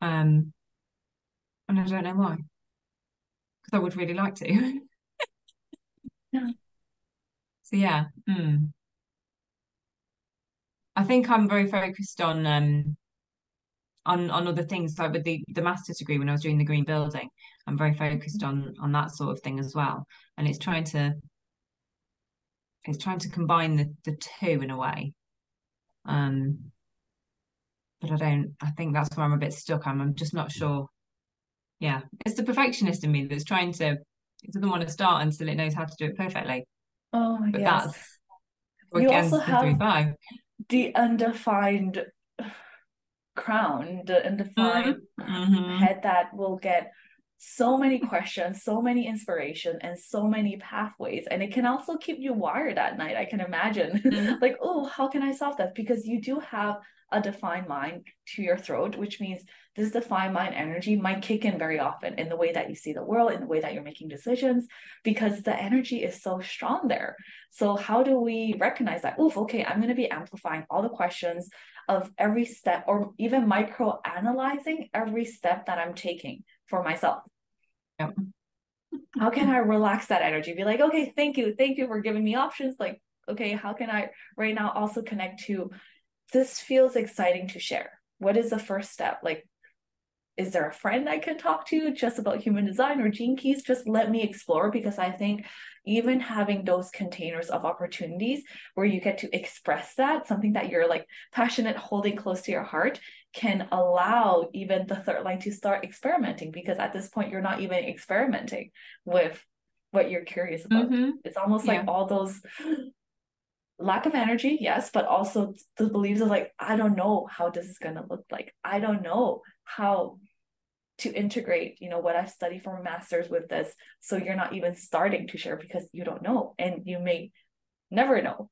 Um and I don't know why. Because I would really like to. yeah. So yeah. Mm. I think I'm very focused on um on on other things like with the the master's degree when I was doing the green building I'm very focused on on that sort of thing as well. And it's trying to it's trying to combine the the two in a way. Um but I don't I think that's where I'm a bit stuck. I'm I'm just not sure. Yeah it's the perfectionist in me that's trying to it doesn't want to start until it knows how to do it perfectly. Oh but yes. that's you also have the undefined crown, the undefined mm-hmm. head that will get so many questions, so many inspiration, and so many pathways. And it can also keep you wired at night. I can imagine, mm-hmm. like, oh, how can I solve that? Because you do have a defined mind to your throat, which means this defined mind energy might kick in very often in the way that you see the world, in the way that you're making decisions, because the energy is so strong there. So, how do we recognize that? Oof, okay, I'm going to be amplifying all the questions of every step, or even micro analyzing every step that I'm taking for myself. Yep. How can I relax that energy? Be like, okay, thank you. Thank you for giving me options. Like, okay, how can I right now also connect to this feels exciting to share? What is the first step? Like, is there a friend I can talk to just about human design or gene keys? Just let me explore because I think even having those containers of opportunities where you get to express that, something that you're like passionate, holding close to your heart, can allow even the third line to start experimenting because at this point you're not even experimenting with what you're curious about. Mm-hmm. It's almost yeah. like all those lack of energy, yes, but also the beliefs of like, I don't know how this is gonna look like. I don't know how to integrate, you know, what I've studied for a master's with this. So you're not even starting to share because you don't know. And you may never know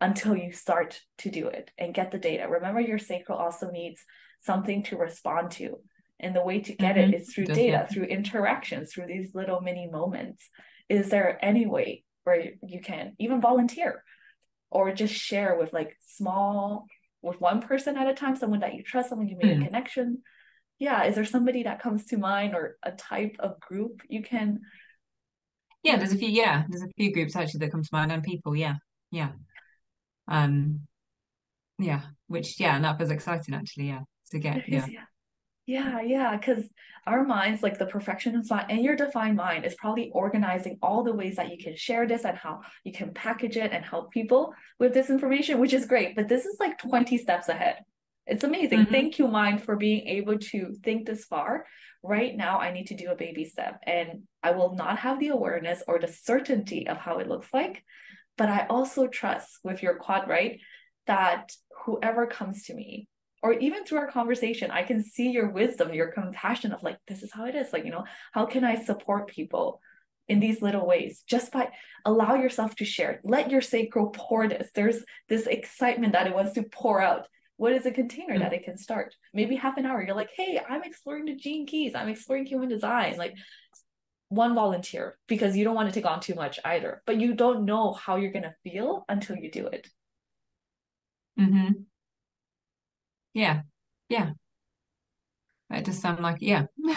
until you start to do it and get the data. Remember, your sacral also needs something to respond to. And the way to get mm-hmm. it is through data, through interactions, through these little mini moments. Is there any way where you can even volunteer or just share with like small, with one person at a time, someone that you trust, someone you made mm. a connection? Yeah. Is there somebody that comes to mind or a type of group you can? Yeah, there's a few. Yeah, there's a few groups actually that come to mind and people. Yeah. Yeah um yeah which yeah and that was exciting actually yeah to get yeah yeah yeah because our minds like the perfectionist mind and your defined mind is probably organizing all the ways that you can share this and how you can package it and help people with this information which is great but this is like 20 steps ahead it's amazing mm-hmm. thank you mind for being able to think this far right now i need to do a baby step and i will not have the awareness or the certainty of how it looks like but I also trust with your quad, right? That whoever comes to me, or even through our conversation, I can see your wisdom, your compassion of like, this is how it is. Like, you know, how can I support people in these little ways? Just by allow yourself to share. Let your sacral pour this. There's this excitement that it wants to pour out. What is a container mm-hmm. that it can start? Maybe half an hour. You're like, hey, I'm exploring the gene keys. I'm exploring human design. Like one volunteer because you don't want to take on too much either. But you don't know how you're going to feel until you do it. Mm-hmm. Yeah. Yeah. It does sound like yeah.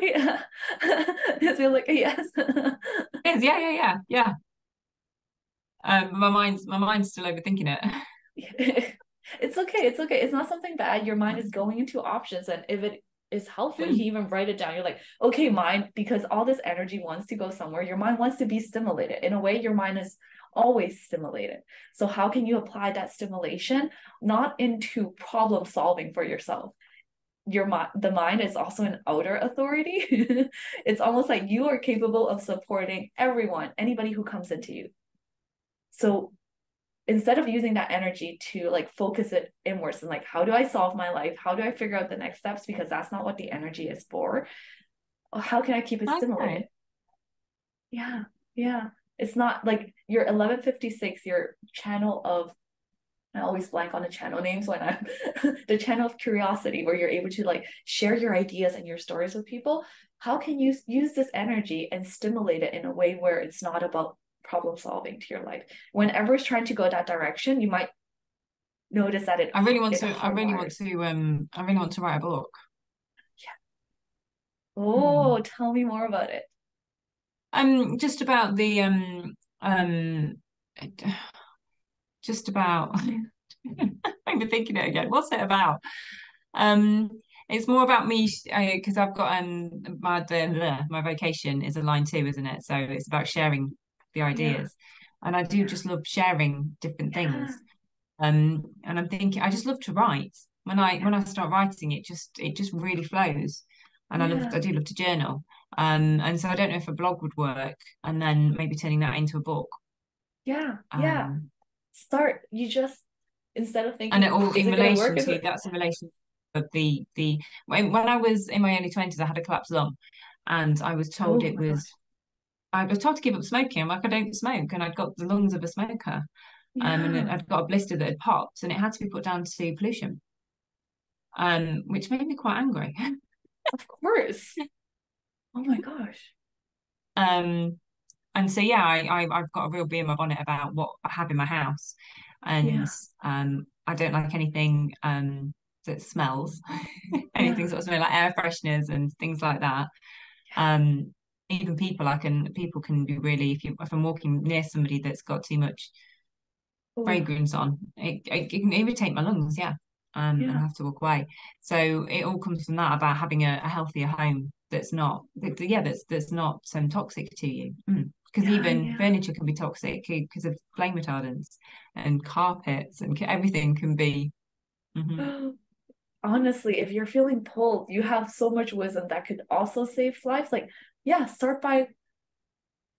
Yeah. It feels like a yes? Yes yeah yeah yeah yeah. Um my mind's my mind's still overthinking it it's okay it's okay it's not something bad your mind is going into options and if it is helpful. Mm. You even write it down. You're like, okay, mind, because all this energy wants to go somewhere. Your mind wants to be stimulated. In a way, your mind is always stimulated. So how can you apply that stimulation not into problem solving for yourself? Your mind, the mind is also an outer authority. it's almost like you are capable of supporting everyone, anybody who comes into you. So instead of using that energy to like focus it inwards and like how do i solve my life? How do i figure out the next steps? Because that's not what the energy is for. Oh, how can i keep it okay. stimulated yeah yeah. It's not like your 1156 your channel of I always blank on the channel names when I'm the channel of curiosity where you're able to like share your ideas and your stories with people. How can you use this energy and stimulate it in a way where it's not about problem solving to your life. Whenever it's trying to go that direction, you might notice that it. I really want to. I really want to. Um. I really want to write a book. Yeah. Oh, hmm. tell me more about it. Um, just about the um um, just about. I'm thinking it again. What's it about? Um, it's more about me because uh, I've got um my the, my vocation is a line two, isn't it? So it's about sharing the ideas. Yeah. And I do just love sharing different things. Um, and I'm thinking I just love to write. When I when I start writing, it just it just really flows. And I love I do love to journal. Um, and so I don't know if a blog would work, and then maybe turning that into a book. Yeah, um, yeah. start. You just instead of thinking and it all in it relation to it that's in relation of the the when, when I was in my early 20s I had a collapsed lung and I was told oh it was gosh. I was told to give up smoking. I'm like I don't smoke and I'd got the lungs of a smoker um and I'd got a blister that had popped and it had to be put down to pollution. Um which made me quite angry. Of course. Oh my gosh. um and so yeah I, I I've got a real bee in my bonnet about what I have in my house. And Yeah, um I don't like anything um that smells. Anything yeah, sort of smell like air fresheners and things like that. Um even people I can people can be really if you if I'm walking near somebody that's got too much Oh, fragrance on it, it, it can irritate my lungs yeah um and I have to walk away so it all comes from that about having a, a healthier home that's not that, yeah that's that's not um, toxic to you because Yeah, even yeah. furniture can be toxic because of flame retardants and carpets and everything can be hmm Honestly, if you're feeling pulled, you have so much wisdom that could also save lives. Like, yeah, start by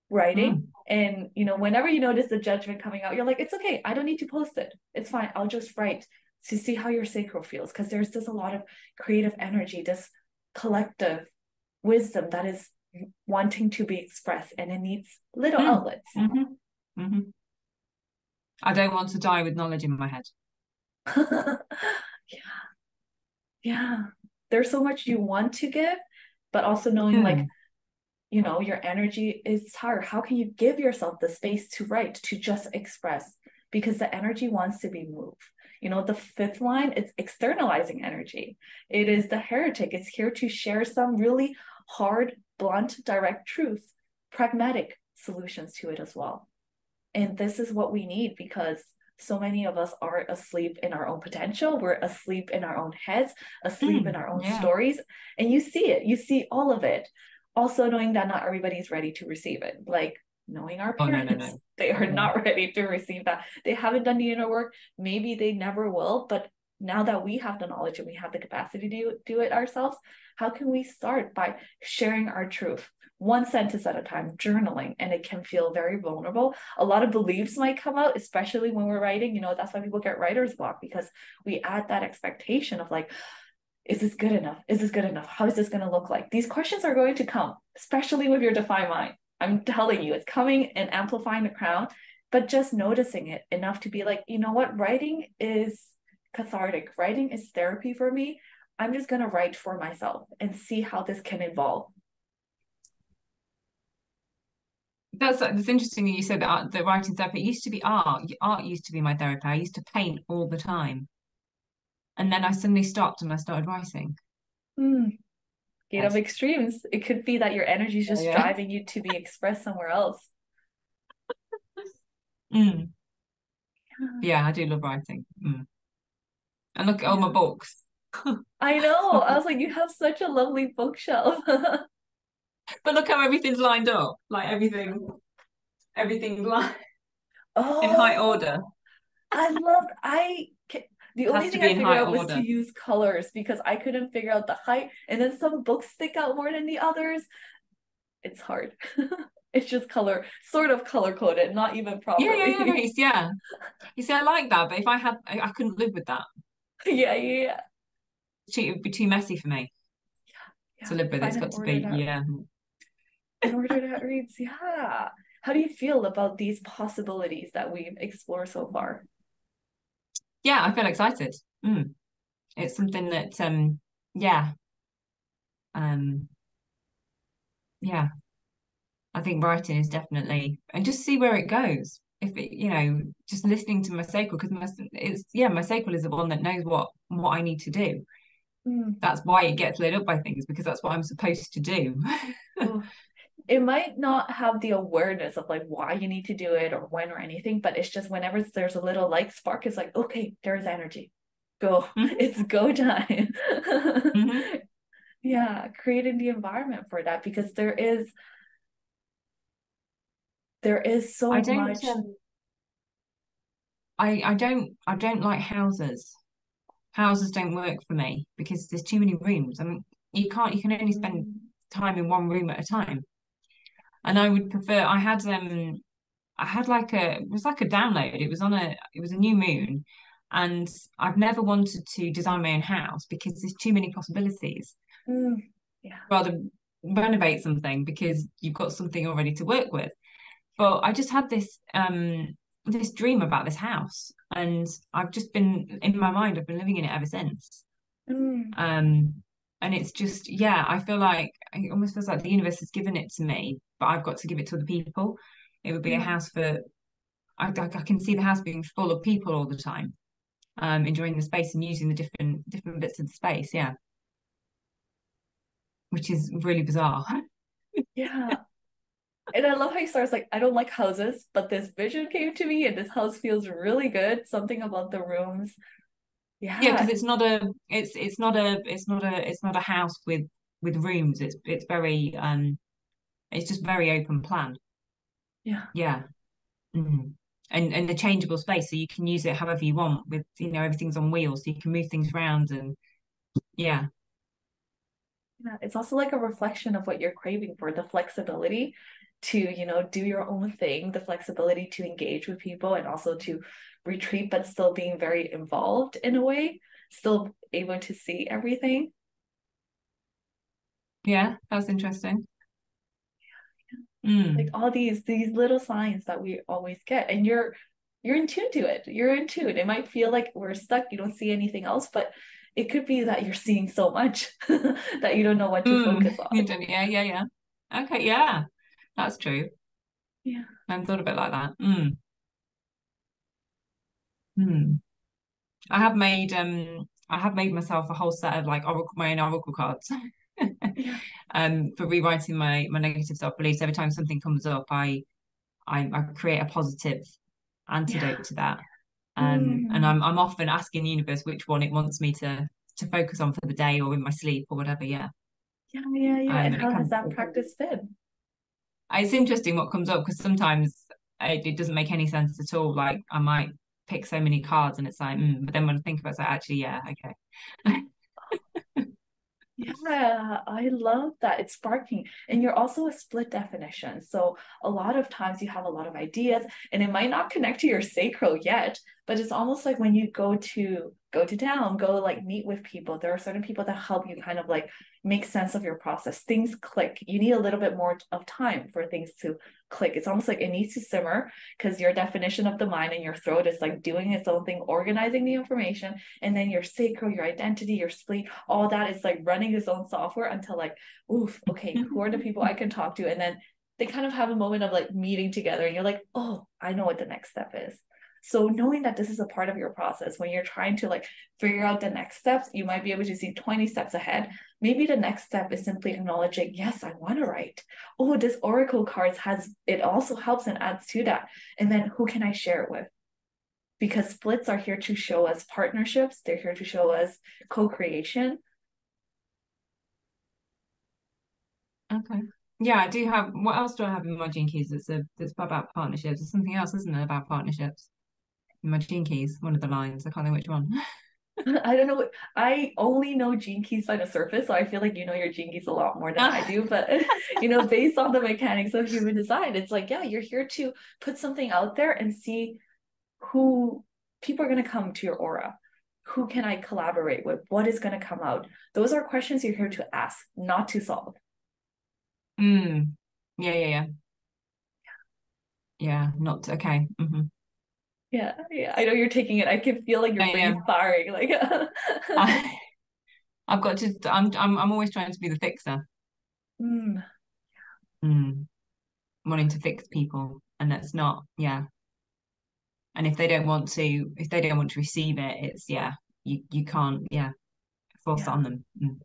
writing. mm, And, you know, whenever you notice the judgment coming out, you're like, it's okay. I don't need to post it. It's fine. I'll just write to see how your sacral feels. Because there's just a lot of creative energy, this collective wisdom that is wanting to be expressed and it needs little mm, outlets. hmm hmm I don't want to die with knowledge in my head yeah. Yeah. There's so much you want to give, but also knowing like mm, you know your energy is hard how can you give yourself the space to write to just express? Because the energy wants to be moved. You know the fifth line is externalizing energy. It is the heretic. It's here to share some really hard blunt direct truths pragmatic solutions to it as well. And this is what we need because so many of us are asleep in our own potential. We're asleep in our own heads, asleep in mm, our own yeah. stories. And you see it, you see all of it. Also, knowing that not everybody's ready to receive it. Like knowing our oh no no parents, no they are no not ready to receive that. They haven't done the inner work. Maybe they never will. But now that we have the knowledge and we have the capacity to do it ourselves, how can we start by sharing our truth? one sentence at a time, journaling, and it can feel very vulnerable. A lot of beliefs might come out, especially when we're writing. You know, that's why people get writer's block because we add that expectation of like, is this good enough? Is this good enough? How is this going to look like? These questions are going to come, especially with your defined mind. I'm telling you, it's coming and amplifying the crown, but just noticing it enough to be like, you know what? Writing is cathartic. Writing is therapy for me. I'm just going to write for myself and see how this can evolve. That's that's interesting that you said that the writing therapy. It used to be art. Art used to be my therapy. I used to paint all the time, and then I suddenly stopped and I started writing. Hmm. Gate of extremes. It could be that your energy is just yeah. driving you to be expressed somewhere else. Mm. Yeah, I do love writing. Mm. And look at all my books. I know. I was like, you have such a lovely bookshelf. But look how everything's lined up. Like everything, everything li in high Oh, order. I love. I the only thing I figured out was to use colors because I couldn't figure out the height and then some books stick out more than the others. It's hard. It's just color, sort of color coded, not even Yeah, yeah, yeah. properly. It's, yeah. You see, I like that, but if I had, I, I couldn't live with that. Yeah, yeah, yeah. Too, it'd be too messy for me Yeah. yeah. to live with. It's got to order be, that yeah. in order that reads, yeah. How do you feel about these possibilities that we've explored so far? Yeah, I feel excited. Mm. It's something that, um, yeah, um, yeah. I think writing is definitely, and just see where it goes. If it, you know, just listening to my sacral because my, it's yeah, my sacral is the one that knows what what I need to do. Mm. That's why it gets lit up by things because that's what I'm supposed to do. It might not have the awareness of like why you need to do it or when or anything, but it's just whenever there's a little like spark, it's like, okay, there's energy. Go. hmm It's go time. hmm Yeah, creating the environment for that because there is there is so I don't much. um, I I don't I don't like houses. Houses don't work for me because there's too many rooms. I mean, you can't you can only spend Mm, time in one room at a time. And I would prefer I had um I had like a it was like a download. It was on a it was a new moon, and I've never wanted to design my own house because there's too many possibilities. Mm, yeah. Rather renovate something because you've got something already to work with. But I just had this um this dream about this house, and I've just been in my mind. I've been living in it ever since. Mm. Um, and it's just yeah, I feel like it almost feels like the universe has given it to me, but I've got to give it to other people. It would be a house for I, I I can see the house being full of people all the time, um, enjoying the space and using the different different bits of the space. Yeah, which is really bizarre. Yeah. And I love how you start like, I don't like houses, but this vision came to me and this house feels really good. Something about the rooms. Yeah, Yeah. because it's not a it's it's not a it's not a it's not a house with with rooms. It's it's very um it's just very open plan. Yeah. Yeah. Mm. And and the changeable space, so you can use it however you want with you know everything's on wheels, so you can move things around and yeah. Yeah. It's also like a reflection of what you're craving for, the flexibility to, you know, do your own thing, the flexibility to engage with people and also to retreat, but still being very involved in a way, still able to see everything. Yeah, that's interesting. Mm. Like all these these little signs that we always get. And you're you're in tune to it. You're in tune. It might feel like we're stuck, you don't see anything else, but it could be that you're seeing so much that you don't know what to Mm. focus on. Yeah, yeah, yeah. Okay, yeah, that's true. Yeah. I hadn't thought of it like that. Mm. Mm. I have made um I have made myself a whole set of like oracle my own oracle cards. Yeah. Um for rewriting my my negative self-beliefs. Every time something comes up, I I, I create a positive antidote Yeah. to that. Um and Mm. I'm I'm often asking the universe which one it wants me to to focus on for the day or in my sleep or whatever, yeah. Yeah, yeah, yeah. Um And and how has comes that practice been? it's interesting what comes up because sometimes it, it doesn't make any sense at all. Like I might pick so many cards and it's like, mm, but then when I think about it, it's like, actually, yeah, okay. Yeah, I love that. It's sparking. And you're also a split definition. So a lot of times you have a lot of ideas and it might not connect to your sacral yet, but it's almost like when you go to go to town, go like meet with people, there are certain people that help you kind of like make sense of your process. Things click. You need a little bit more of time for things to click. It's almost like it needs to simmer because your definition of the mind and your throat is like doing its own thing, organizing the information and then your sacral, your identity, your spleen, all that is like running its own software until like, oof, okay, who are the people I can talk to? And then they kind of have a moment of like meeting together and you're like, oh, I know what the next step is. So knowing that this is a part of your process, when you're trying to like figure out the next steps, you might be able to see 20 steps ahead. Maybe the next step is simply acknowledging, yes, I want to write. Oh, this Oracle cards has, it also helps and adds to that. And then who can I share it with? because splits are here to show us partnerships they're here to show us co-creation Okay. Yeah, I do have what else do I have in my gene keys that's a that's about partnerships? There's something else, isn't there, about partnerships? My gene keys, one of the lines. I can't think which one. i don't know what i only know gene keys by the surface so i feel like you know your gene keys a lot more than i do but you know based on the mechanics of human design it's like yeah you're here to put something out there and see who people are going to come to your aura who can i collaborate with what is going to come out those are questions you're here to ask not to solve Mm. Yeah, yeah, yeah. Yeah, not okay. hmm Yeah, yeah, I know you're taking it. I can feel like your I brain am. firing. Like, I, I've got to. I'm. I'm. I'm always trying to be the fixer. Mm, Mm. Wanting to fix people, and that's not. Yeah. And if they don't want to, if they don't want to receive it, it's yeah. You. You can't. Yeah. Force it yeah, on them. Mm.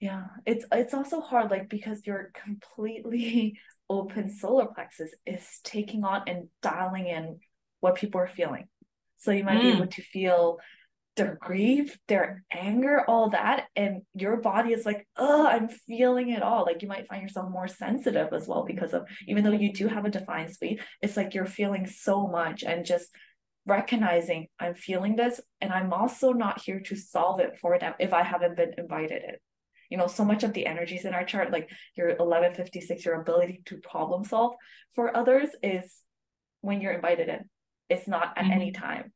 yeah. It's it's also hard, like because your completely open solar plexus is taking on and dialing in what people are feeling. So you might be able Mm. to feel their grief, their anger, all that, and your body is like, oh, I'm feeling it all. Like you might find yourself more sensitive as well because of even though you do have a defined spleen, it's like you're feeling so much and just recognizing I'm feeling this and I'm also not here to solve it for them if I haven't been invited in. You know, so much of the energies in our chart, like your 1156, your ability to problem solve for others is when you're invited in. It's not at Mhm. any time.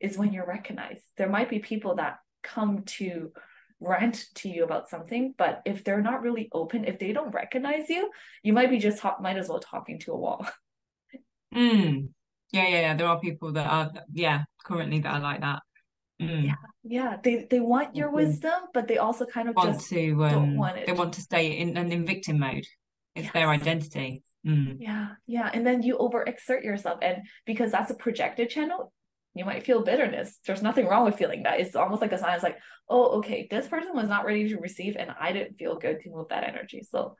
Is when you're recognized. There might be people that come to rant to you about something, but if they're not really open, if they don't recognize you, you might be just talk, might as well talking to a wall. Mm. Yeah, yeah, yeah. There are people that are, yeah, currently that are like that. Mm. Yeah. Yeah, they they want your Mhm. wisdom, but they also kind of Want just to, don't um, want they want to stay in and in victim mode. It's their identity. Mm. Yeah, yeah. And then you overexert yourself. And because that's a projected channel, you might feel bitterness. There's nothing wrong with feeling that. It's almost like a sign. It's like, oh, okay, this person was not ready to receive, and I didn't feel good to move that energy. So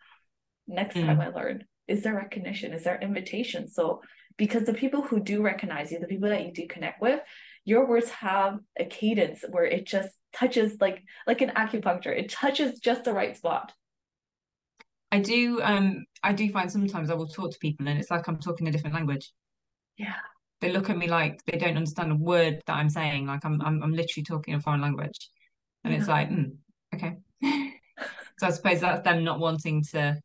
next time I learned, is there recognition? Is there invitation? So because the people who do recognize you, the people that you do connect with, your words have a cadence where it just touches like like an acupuncture. It touches just the right spot. I do, um, I do find sometimes I will talk to people and it's like I'm talking a different language. Yeah. They look at me like they don't understand a word that I'm saying. Like I'm, I'm, I'm literally talking a foreign language, and it's like, mm, okay. So I suppose that's them not wanting to.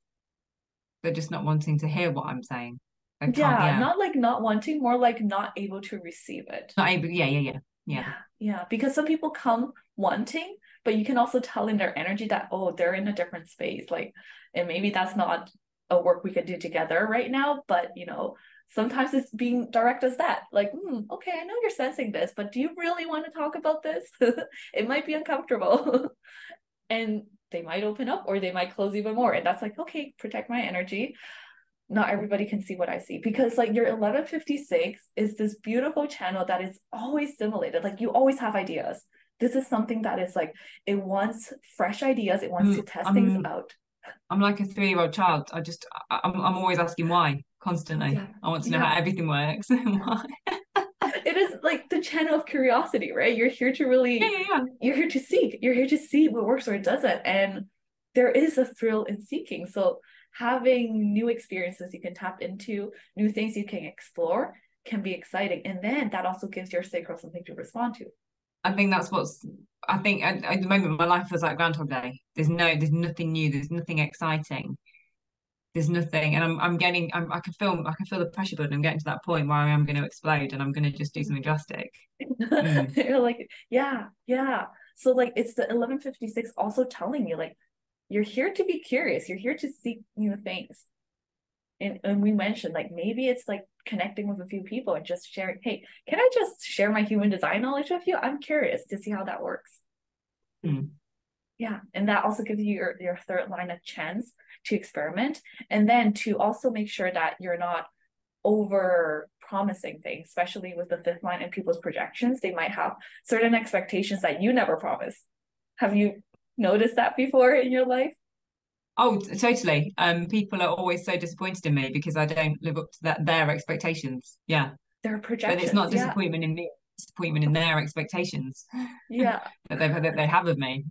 They're just not wanting to hear what I'm saying. Can't, Yeah, yeah, not like not wanting, more like not able to receive it. not able. Yeah, yeah, yeah, yeah. Yeah, yeah, because some people come wanting, but you can also tell in their energy that, oh, they're in a different space. Like, and maybe that's not a work we could do together right now, but you know, sometimes it's being direct as that. Like, hmm, okay, I know you're sensing this, but do you really want to talk about this? It might be uncomfortable. And they might open up or they might close even more. And that's like, okay, protect my energy. Not everybody can see what I see because like your 1156 is this beautiful channel that is always stimulated. Like you always have ideas. This is something that is like it wants fresh ideas. It wants Mm, to test things um, out. I'm like a three-year-old child. I just, I, I'm, I'm always asking why constantly. Yeah, I want to know yeah. how everything works. And why? It is like the channel of curiosity, right? You're here to really yeah. you're here to seek. You're here to see what works or doesn't. And there is a thrill in seeking. So having new experiences you can tap into, new things you can explore can be exciting. And then that also gives your sacral something to respond to. I think that's what's. I think at, at the moment my life feels like Groundhog Day. There's no, there's nothing new. There's nothing exciting. There's nothing, and I'm, I'm getting. I'm, I can feel, I can feel the pressure building. I'm getting to that point where I am going to explode, and I'm going to just do something drastic. Mm. You're like, yeah, yeah. So like it's the 1156 also telling you like you're here to be curious, you're here to seek new things. And and we mentioned like maybe it's like connecting with a few people and just sharing, hey, can I just share my human design knowledge with you? I'm curious to see how that works. Mm. Yeah. And that also gives you your, your third line a chance to experiment and then to also make sure that you're not over promising things, especially with the fifth line and people's projections. They might have certain expectations that you never promised. Have you noticed that before in your life? Oh, totally. Um, people are always so disappointed in me because I don't live up to that their expectations. Yeah, There are but projections. it's not yeah. disappointment in me. It's disappointment in their expectations Yeah. that they that they have of me.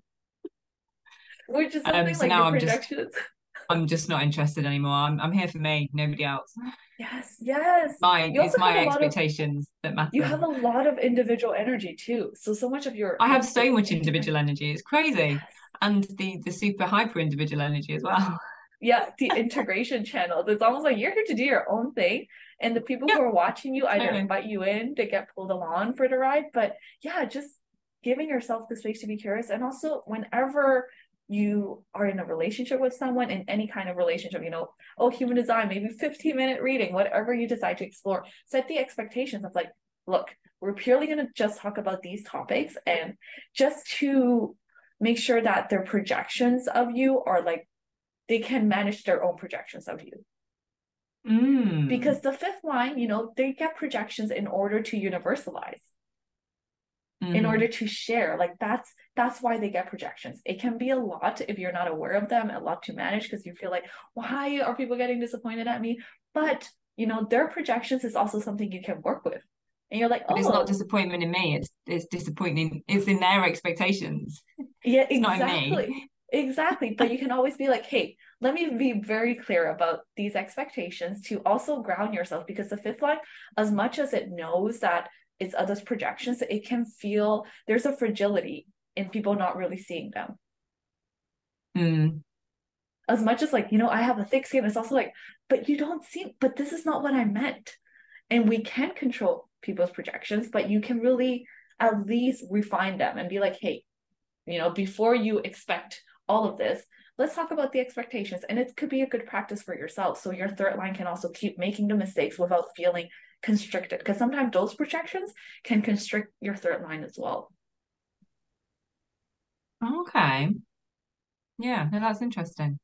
Which is Um, something so like now I'm just- projections. I'm just not interested anymore. I'm I'm here for me, nobody else. Yes, yes. It's also my lot of- expectations that matter. You have a lot of individual energy too. So so much of your I have so much individual energy. It's crazy. Yes. And the the super hyper individual energy as well. Yeah, the integration channels. It's almost like you're here to do your own thing. And the people who are watching you either totally. invite you in, to get pulled along for the ride. But yeah, just giving yourself the space to be curious. And also whenever you are in a relationship with someone in any kind of relationship, you know, oh, human design, maybe 15 minute reading, whatever you decide to explore, set the expectations of like, look, we're purely going to just talk about these topics and just to make sure that their projections of you are like they can manage their own projections of you. Mm. because the fifth line you know they get projections in order to universalize in Mhm. order to share like that's that's why they get projections it can be a lot if you're not aware of them a lot to manage because you feel like why are people getting disappointed at me but you know their projections is also something you can work with and you're like But oh it's not disappointment in me. It's it's disappointing. It's in their expectations. yeah in exactly. Exactly. But you can always be like, hey, let me be very clear about these expectations to also ground yourself because the fifth line, as much as it knows that it's others' projections, it can feel there's a fragility in people not really seeing them. Mm. As much as like, you know, I have a thick skin, it's also like, but you don't see, but this is not what I meant. and we can't control people's projections but you can really at least refine them and be like hey you know before you expect all of this let's talk about the expectations and it could be a good practice for yourself so your third line can also keep making the mistakes without feeling constricted because sometimes those projections can constrict your third line as well. Okay. Yeah no, that's interesting.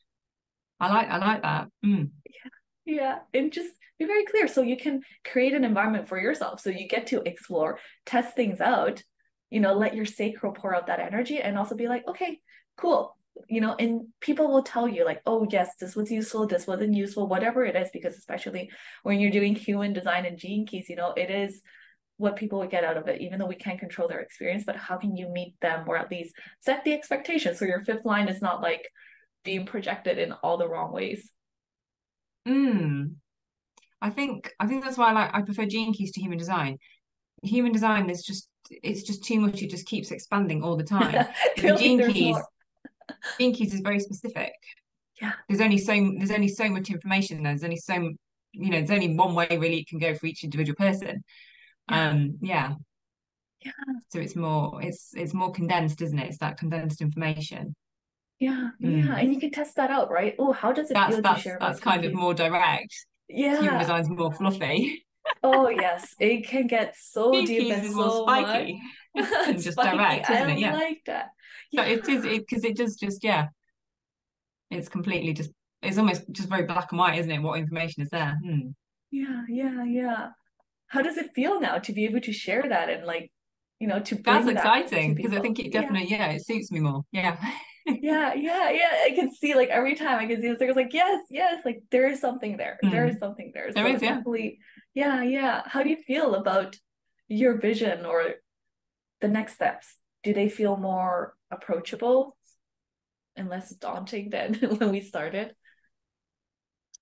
I like i like that. Mm. yeah. Yeah and just be very clear so you can create an environment for yourself so you get to explore test things out you know let your sacral pour out that energy and also be like okay cool you know and people will tell you like oh yes this was useful this wasn't useful whatever it is because especially when you're doing human design and gene keys you know it is what people would get out of it even though we can't control their experience but how can you meet them or at least set the expectation so your fifth line is not like being projected in all the wrong ways? Mm. i think i think that's why i like i prefer gene keys to human design. Human design is just it's just too much it just keeps expanding all the time. The gene keys more Gene Keys is very specific. Yeah. There's only so there's only so much information. There's only so you know, there's only one way really it can go for each individual person. Yeah. Um yeah. Yeah. So it's more it's it's more condensed, isn't it? It's that condensed information. Yeah, mm. yeah. And you can test that out, right? Oh, how does it that's, feel that's, to share That's kind of more direct. Yeah. Human design's more fluffy. oh yes. It can get so deep and so spiky. and just direct, isn't I it? Yeah. like that yeah. it is it because it does just yeah it's completely just it's almost just very black and white isn't it what information is there hmm. yeah yeah yeah how does it feel now to be able to share that and like you know to that's exciting because i think it definitely yeah. yeah. it suits me more yeah yeah yeah yeah i can see like every time i can see the like yes yes like there is something there mm. there is something there there so is, definitely yeah yeah how do you feel about your vision or the next steps do they feel more approachable and less daunting than when we started?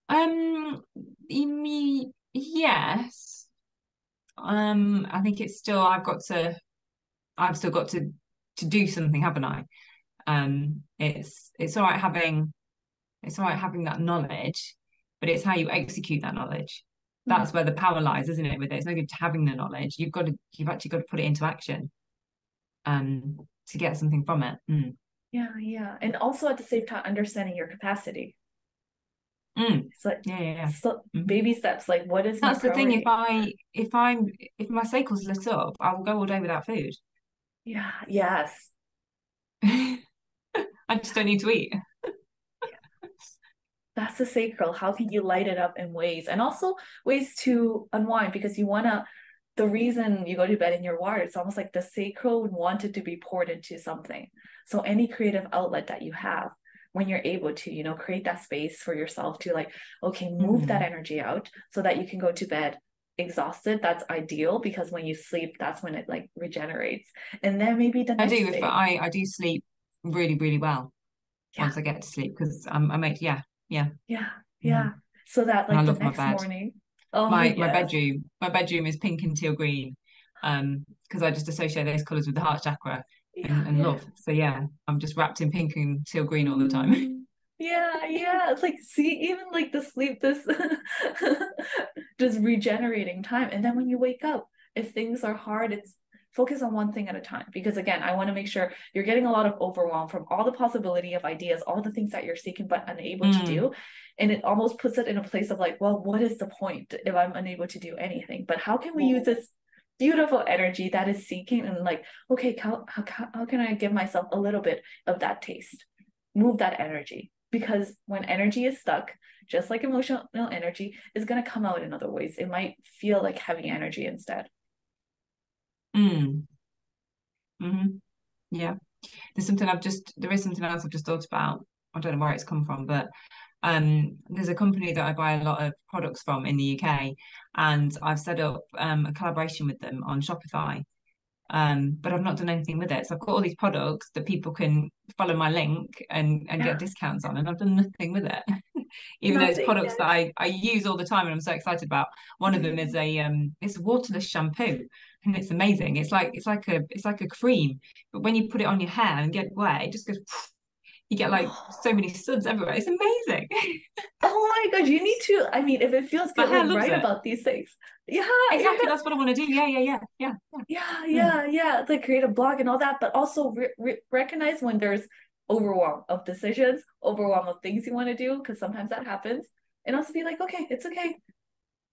Um, me, yes. Um, I think it's still I've got to, I've still got to to do something, haven't I? Um, it's it's all right having, it's all right having that knowledge, but it's how you execute that knowledge. That's mm-hmm. where the power lies, isn't it? With it, it's no good having the knowledge. You've got to, you've actually got to put it into action. Um, to get something from it. Mm. Yeah, yeah. And also at the same time, understanding your capacity. Mm. It's like yeah, yeah, yeah. So mm-hmm. baby steps. Like what is that's the thing. If I if I'm if my sacral's lit up, I will go all day without food. Yeah. Yes. I just don't need to eat. That's the sacral. How can you light it up in ways and also ways to unwind because you want to the reason you go to bed in your water it's almost like the sacral wanted to be poured into something. So any creative outlet that you have, when you're able to, you know, create that space for yourself to like, okay, move mm. that energy out so that you can go to bed exhausted. That's ideal because when you sleep, that's when it like regenerates. And then maybe the I do, day, but I I do sleep really really well yeah. once I get to sleep because I'm I make yeah yeah yeah yeah. Mm. So that like the next morning Oh, my yes. my bedroom my bedroom is pink and teal green um because I just associate those colors with the heart chakra yeah, and, and yeah. love so yeah I'm just wrapped in pink and teal green all the time yeah yeah it's like see even like the sleep this just regenerating time and then when you wake up if things are hard it's focus on one thing at a time because again i want to make sure you're getting a lot of overwhelm from all the possibility of ideas all the things that you're seeking but unable mm. to do. And it almost puts it in a place of like well what is the point if i'm unable to do anything? But how can we use this beautiful energy that is seeking and like okay how, how, how can i give myself a little bit of that taste? Move that energy because when energy is stuck just like emotional energy is going to come out in other ways. It might feel like heavy energy instead Mm. hmm Yeah. There's something I've just there is something else I've just thought about. I don't know where it's come from, but um there's a company that I buy a lot of products from in the UK and I've set up um a collaboration with them on Shopify. Um, but I've not done anything with it. So I've got all these products that people can follow my link and, and yeah. get discounts on, and I've done nothing with it. Even though it's products that I, I use all the time and I'm so excited about. One of them is a um it's a waterless shampoo and it's amazing. It's like it's like a it's like a cream, but when you put it on your hair and get wet, it just goes. You get like so many suds everywhere. It's amazing. oh my god, you need to. I mean, if it feels good, like, write it. about these things. Yeah, exactly. Yeah. That's what I want to do. Yeah, yeah, yeah, yeah, yeah, yeah, yeah. Like create a blog and all that, but also re- re- recognize when there's overwhelm of decisions, overwhelm of things you want to do, because sometimes that happens, and also be like, okay, it's okay.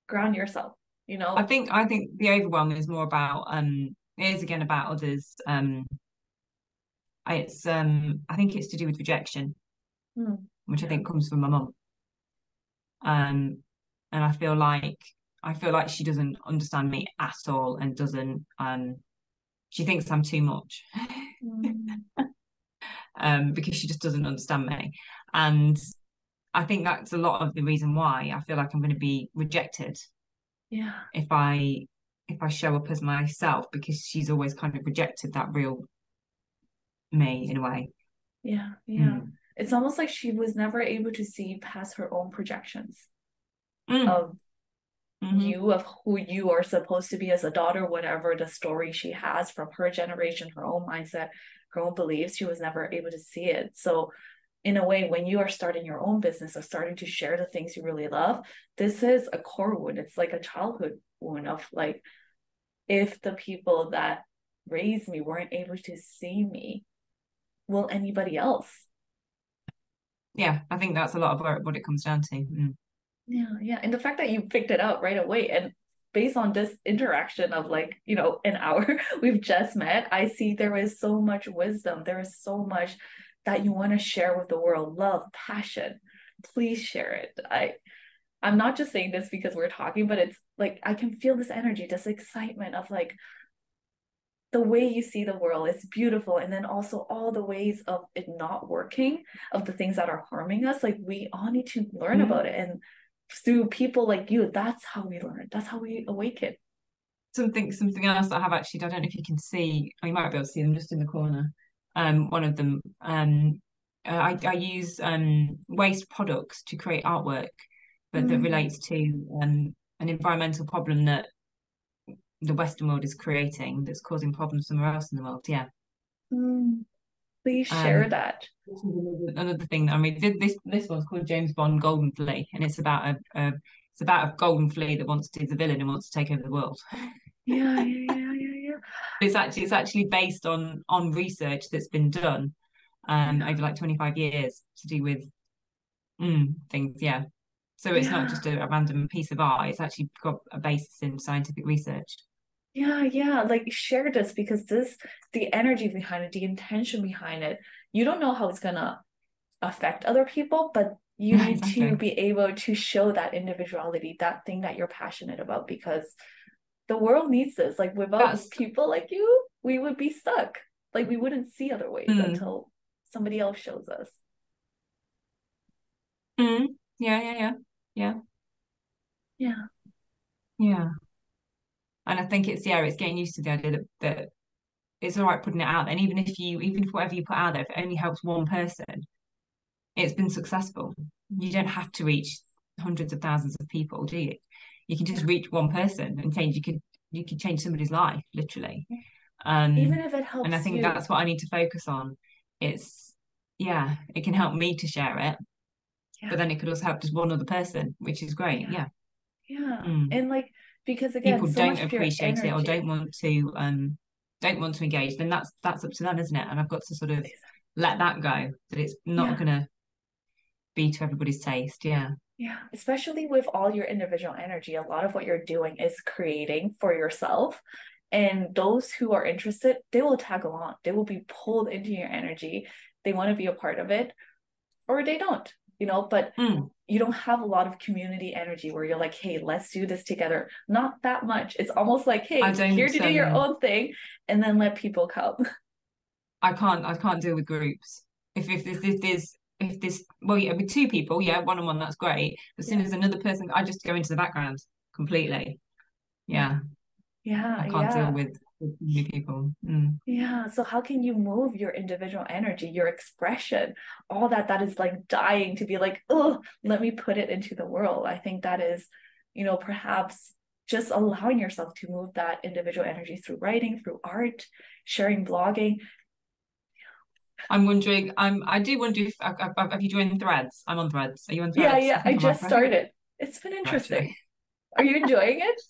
Ground yourself. You know. I think I think the overwhelm is more about um it is again about others um it's um I think it's to do with rejection, mm. which I think comes from my mum. Um, and I feel like I feel like she doesn't understand me at all, and doesn't um, she thinks I'm too much. Mm. um, because she just doesn't understand me, and I think that's a lot of the reason why I feel like I'm going to be rejected. Yeah. If I if I show up as myself, because she's always kind of rejected that real me in a way. Yeah, yeah. Mm. It's almost like she was never able to see past her own projections mm. of mm-hmm. you, of who you are supposed to be as a daughter, whatever the story she has from her generation, her own mindset, her own beliefs. She was never able to see it. So, in a way, when you are starting your own business or starting to share the things you really love, this is a core wound. It's like a childhood wound of like, if the people that raised me weren't able to see me will anybody else? Yeah, I think that's a lot of what it comes down to. Mm. Yeah, yeah. And the fact that you picked it up right away and based on this interaction of like, you know, an hour we've just met, I see there is so much wisdom. There is so much that you want to share with the world, love, passion. Please share it. I I'm not just saying this because we're talking, but it's like I can feel this energy, this excitement of like, the way you see the world is beautiful and then also all the ways of it not working of the things that are harming us like we all need to learn mm-hmm. about it and through people like you that's how we learn that's how we awaken something something else i have actually i don't know if you can see or you might be able to see them just in the corner um one of them um uh, I, I use um waste products to create artwork but mm. that relates to um an environmental problem that the Western world is creating that's causing problems somewhere else in the world. Yeah. Mm. Please share um, that. Another thing I mean, this this one's called James Bond Golden Flea, and it's about a, a it's about a golden flea that wants to be the villain and wants to take over the world. Yeah, yeah, yeah, yeah, yeah. It's actually it's actually based on on research that's been done um over like 25 years to do with mm, things. Yeah. So it's yeah. not just a, a random piece of art, it's actually got a basis in scientific research yeah yeah like share this because this the energy behind it the intention behind it you don't know how it's gonna affect other people but you need to be able to show that individuality that thing that you're passionate about because the world needs this. Like without That's... people like you we would be stuck. Like we wouldn't see other ways mm. until somebody else shows us. Mm. yeah yeah yeah. Yeah. Yeah. Yeah and I think it's yeah, it's getting used to the idea that that it's all right putting it out. And even if you, even if whatever you put out there, if it only helps one person, it's been successful. You don't have to reach hundreds of thousands of people, do you? You can just reach one person and change. You could you could change somebody's life literally. Um, even if it helps. And I think you. that's what I need to focus on. It's yeah, it can help me to share it, yeah. but then it could also help just one other person, which is great. Yeah. Yeah. yeah. Mm. And like because again people so don't appreciate it or don't want to um don't want to engage then that's that's up to them isn't it? And i've got to sort of let that go that it's not yeah. gonna be to everybody's taste yeah. Yeah especially with all your individual energy a lot of what you're doing is creating for yourself and those who are interested they will tag along they will be pulled into your energy they want to be a part of it or they don't you know but mm. you don't have a lot of community energy where you're like hey let's do this together. Not that much. It's almost like hey here to do your own thing and then let people come. I can't i can't deal with groups. If if this if there's if this well yeah with two people yeah one on one that's great. As soon as another person i just go into the background completely. Yeah. Yeah. I can't yeah. deal with new people. Mm. Yeah. So how can you move your individual energy, your expression, all that that is like dying to be like, oh, let me put it into the world. I think that is, you know, perhaps just allowing yourself to move that individual energy through writing, through art, sharing, blogging. I'm wondering. I'm. I do wonder if have, have you joined Threads? I'm on Threads. Are you on Threads? yeah. I I just started. It's been interesting. Are you enjoying it?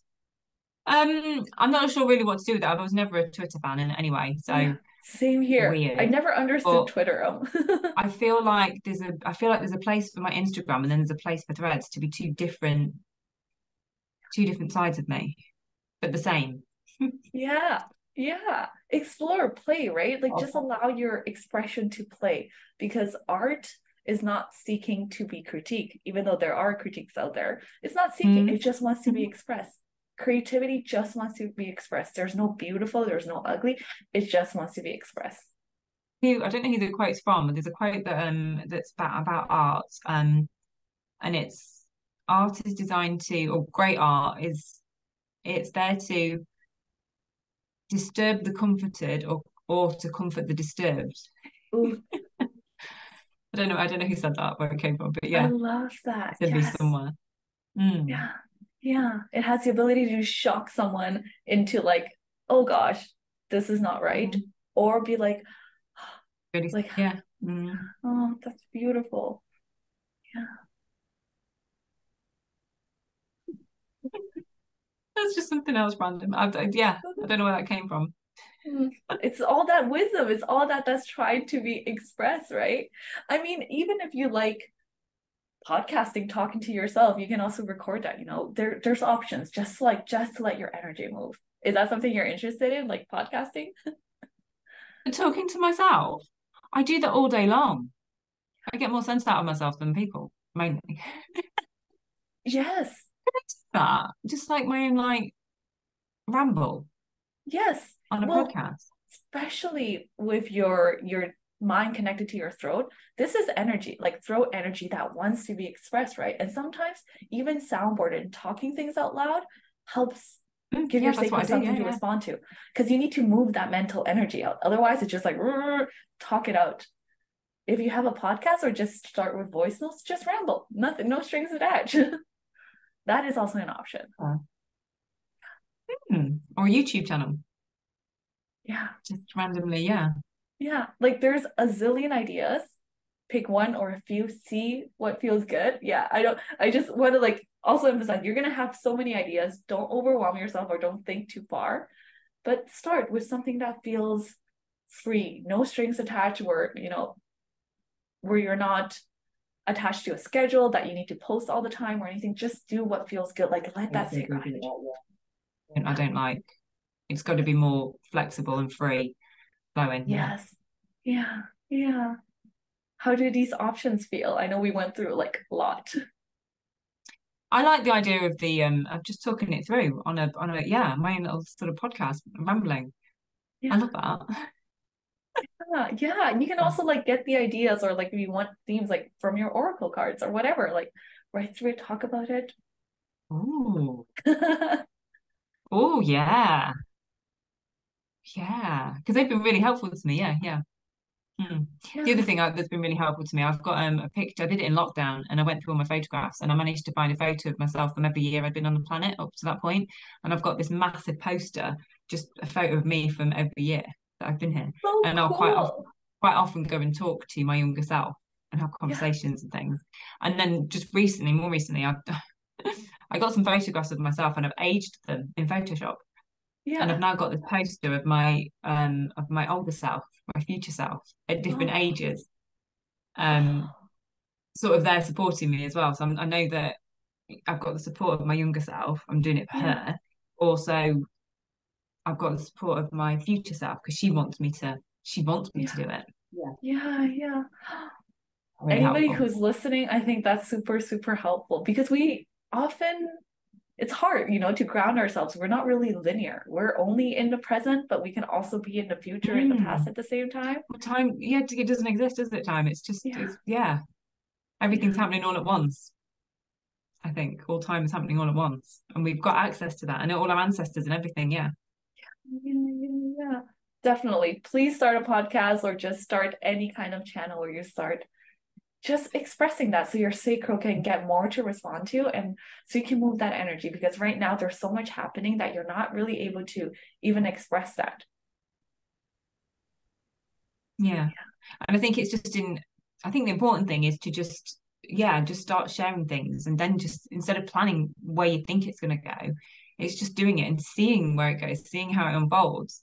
Um, I'm not sure really what to do with that. I was never a Twitter fan in anyway, so Yeah, same here. I never understood But Twitter. I feel like there's a I feel like there's a place for my Instagram and then there's a place for Threads to be two different two different sides of me, but the same. Yeah, yeah. Explore, play, right? Like just allow your expression to play because art is not seeking to be critiqued, even though there are critiques out there. It's not seeking, Mm. it just wants to be expressed. Creativity just wants to be expressed. There's no beautiful, there's no ugly. It just wants to be expressed. Who I don't know who the quote's from, but there's a quote that um that's about about art. Um and it's art is designed to or great art is it's there to disturb the comforted or or to comfort the disturbed. I don't know, I don't know who said that, where it came from, but yeah, I love that. me Yes. somewhere. Mm. Yeah. Yeah. It has the ability to shock someone into like, oh gosh, this is not right. Mhm. Or be like, Really, Like- yeah. Mm. oh, that's beautiful. Yeah. that's just something else random. I, I- yeah, I don't know where that came from. Mm. It's all that wisdom. It's all that that's trying to be expressed, right? I mean, even if you like podcasting, talking to yourself, you can also record that, you know. There there's options just like just to let your energy move. Is that something you're interested in, like podcasting? Talking to myself, I do that all day long. I get more sense out of myself than people, mainly. Yes. That just like my own like ramble Yes. on a Well, podcast. especially with your your mind connected to your throat this is energy like throat energy that wants to be expressed right and sometimes even soundboard and talking things out loud helps Mm, give yeah, your sacral something Yeah, to yeah. respond to because you need to move that mental energy out otherwise it's just like talk it out if you have a podcast or just start with voice notes just ramble nothing no strings attached that is also an option Hmm. Or YouTube channel, yeah just randomly. Yeah. Yeah, like there's a zillion ideas. Pick one or a few, see what feels good. Yeah, I don't, I just want to like also emphasize you're gonna have so many ideas. Don't overwhelm yourself or don't think too far, but start with something that feels free, no strings attached, where you know, where you're not attached to a schedule that you need to post all the time or anything. Just do what feels good. Like let that. And I don't like. It's got to be more flexible and free Yeah. Yes. Yeah. Yeah. How do these options feel? I know we went through like a lot. I like the idea of the um of just talking it through on a on a yeah my own little sort of podcast rambling. I love that. Yeah, yeah. And you can also like get the ideas or like if you want themes like from your oracle cards or whatever, like write through it, talk about it. Oh, oh yeah, yeah. Because they've been really helpful to me. Yeah, yeah. Hmm. The other thing I, that's been really helpful to me, I've got um, a picture. I did it in lockdown, and I went through all my photographs, and I managed to find a photo of myself from every year I'd been on the planet up to that point. And I've got this massive poster, just a photo of me from every year that I've been here. So And I'll quite cool. Quite often go and talk to my younger self and have conversations and things. And then just recently, more recently, I I got some photographs of myself, and I've aged them in Photoshop. And I've now got this poster of my um of my older self, my future self at different Oh. ages. Um, sort of there supporting me as well. So I'm, I know that I've got the support of my younger self. I'm doing it for Yeah. her. Also, I've got the support of my future self because she wants me to. She wants me to do it. Yeah, yeah. Really Anybody helpful. who's listening, I think that's super, super helpful because we often it's hard, you know, to ground ourselves. We're not really linear. We're only in the present, but we can also be in the future and the Mm. past at the same time. Well, time, yeah, it doesn't exist, does it? Time. It's just, Yeah. it's, yeah, everything's Yeah. happening all at once. I think all time is happening all at once, and we've got access to that, and all our ancestors and everything. Yeah. Yeah, yeah, yeah. Definitely. Please start a podcast or just start any kind of channel where you start just expressing that so your sacral can get more to respond to and so you can move that energy because right now there's so much happening that you're not really able to even express that. Yeah. And I think it's just in, I think the important thing is to just, yeah, just start sharing things and then just instead of planning where you think it's going to go, it's just doing it and seeing where it goes, seeing how it unfolds.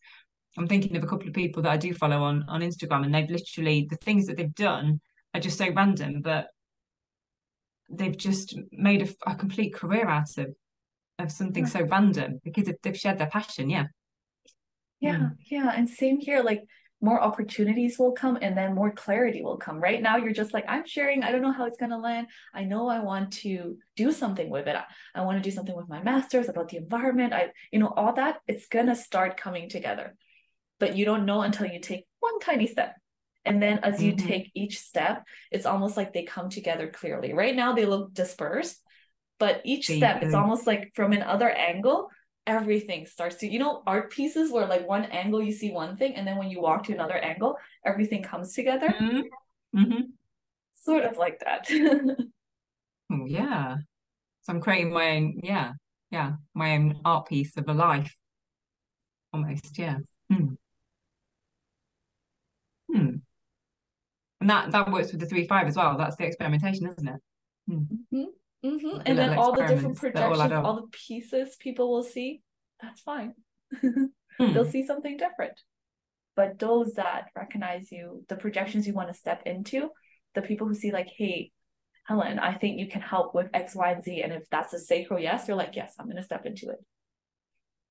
I'm thinking of a couple of people that I do follow on on Instagram, and they've literally the things that they've done are just so random, but they've just made a, a complete career out of of something yeah. so random because they've shared their passion. Yeah. Yeah, mm. yeah, and same here. Like more opportunities will come and then more clarity will come. Right now, you're just like, I'm sharing. I don't know how it's going to land. I know I want to do something with it. I, I want to do something with my master's about the environment. I, you know, all that, it's going to start coming together. But you don't know until you take one tiny step. And then as you mm-hmm. take each step, it's almost like they come together clearly. Right now, they look dispersed, but each step, it's almost like from another angle, everything starts to you know art pieces where like one angle you see one thing and then when you walk to another angle everything comes together mm-hmm. Mm-hmm. sort of like that oh, yeah so i'm creating my own yeah yeah my own art piece of a life almost yeah hmm. Hmm. And that that works with the three five as well that's the experimentation isn't it hmm. Mm-hmm. Mm-hmm. And then all the different projections, all, all, the pieces people will see, that's fine. mm. They'll see something different. But those that recognize you, the projections you want to step into, the people who see, like, hey, Helen, I think you can help with X, Y, and Z. And if that's a sacral yes, you're like, yes, I'm going to step into it.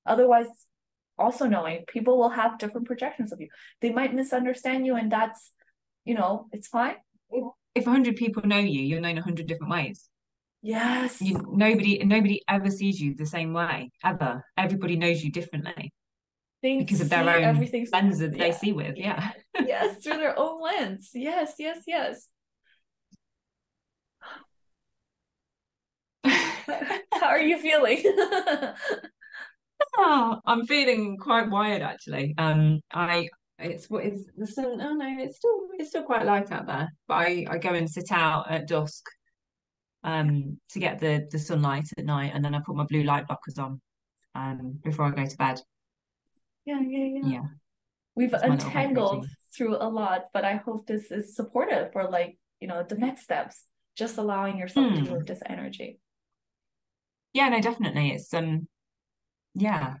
Otherwise, also knowing people will have different projections of you. They might misunderstand you, and that's, you know, it's fine. If 100 people know you, you're known 100 different ways. Yes. You, nobody nobody ever sees you the same way ever. Everybody knows you differently. They because of their own lens that yeah. they see with. Yeah. yes, through their own lens. Yes, yes, yes. How are you feeling? oh, I'm feeling quite wired actually. Um, I it's what is the sun? Oh no, it's still it's still quite light out there. But I I go and sit out at dusk um, to get the the sunlight at night, and then I put my blue light blockers on um, before I go to bed. Yeah, yeah, yeah. Yeah. We've untangled through a lot, but I hope this is supportive for like you know the next steps. Just allowing yourself mm. to move this energy. Yeah, no, definitely. It's um, yeah.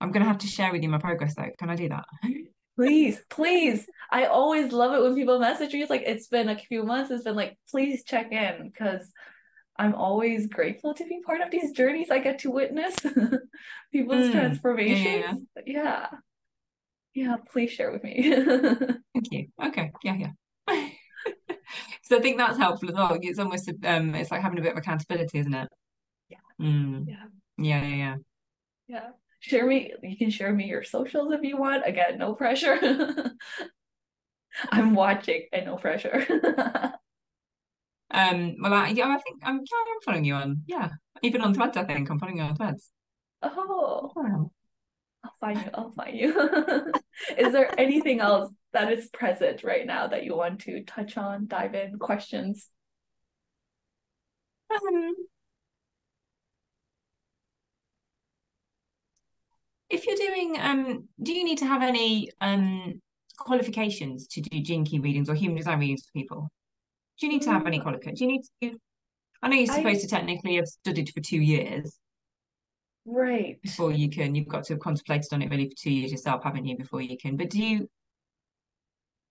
I'm gonna have to share with you my progress though. Can I do that? please, please. I always love it when people message me. It's like it's been a few months. It's been like, please check in because I'm always grateful to be part of these journeys I get to witness people's mm, transformations. Yeah, yeah. yeah. Yeah, please share with me. Thank you. Okay. Yeah, yeah. so I think that's helpful as well. It's almost um it's like having a bit of accountability, isn't it? Yeah. Mm. Yeah. Yeah, yeah, yeah. Yeah share me you can share me your socials if you want. Again no pressure. I'm watching and no pressure. Um well I, yeah i think i'm yeah, i'm following you on yeah. Even on threads i think. I'm following you on threads. Oh. I'll find you i'll find you. Is there anything else that is present right now that you want to touch on dive in questions? Um if you're doing um do you need to have any um qualifications to do gene key readings or human design readings for people? Do you need to have any mm. qualifications do you need to i know you're supposed I... to technically have studied for two years. Right. Before you can you've got to have contemplated on it really for two years yourself haven't you before you can but do you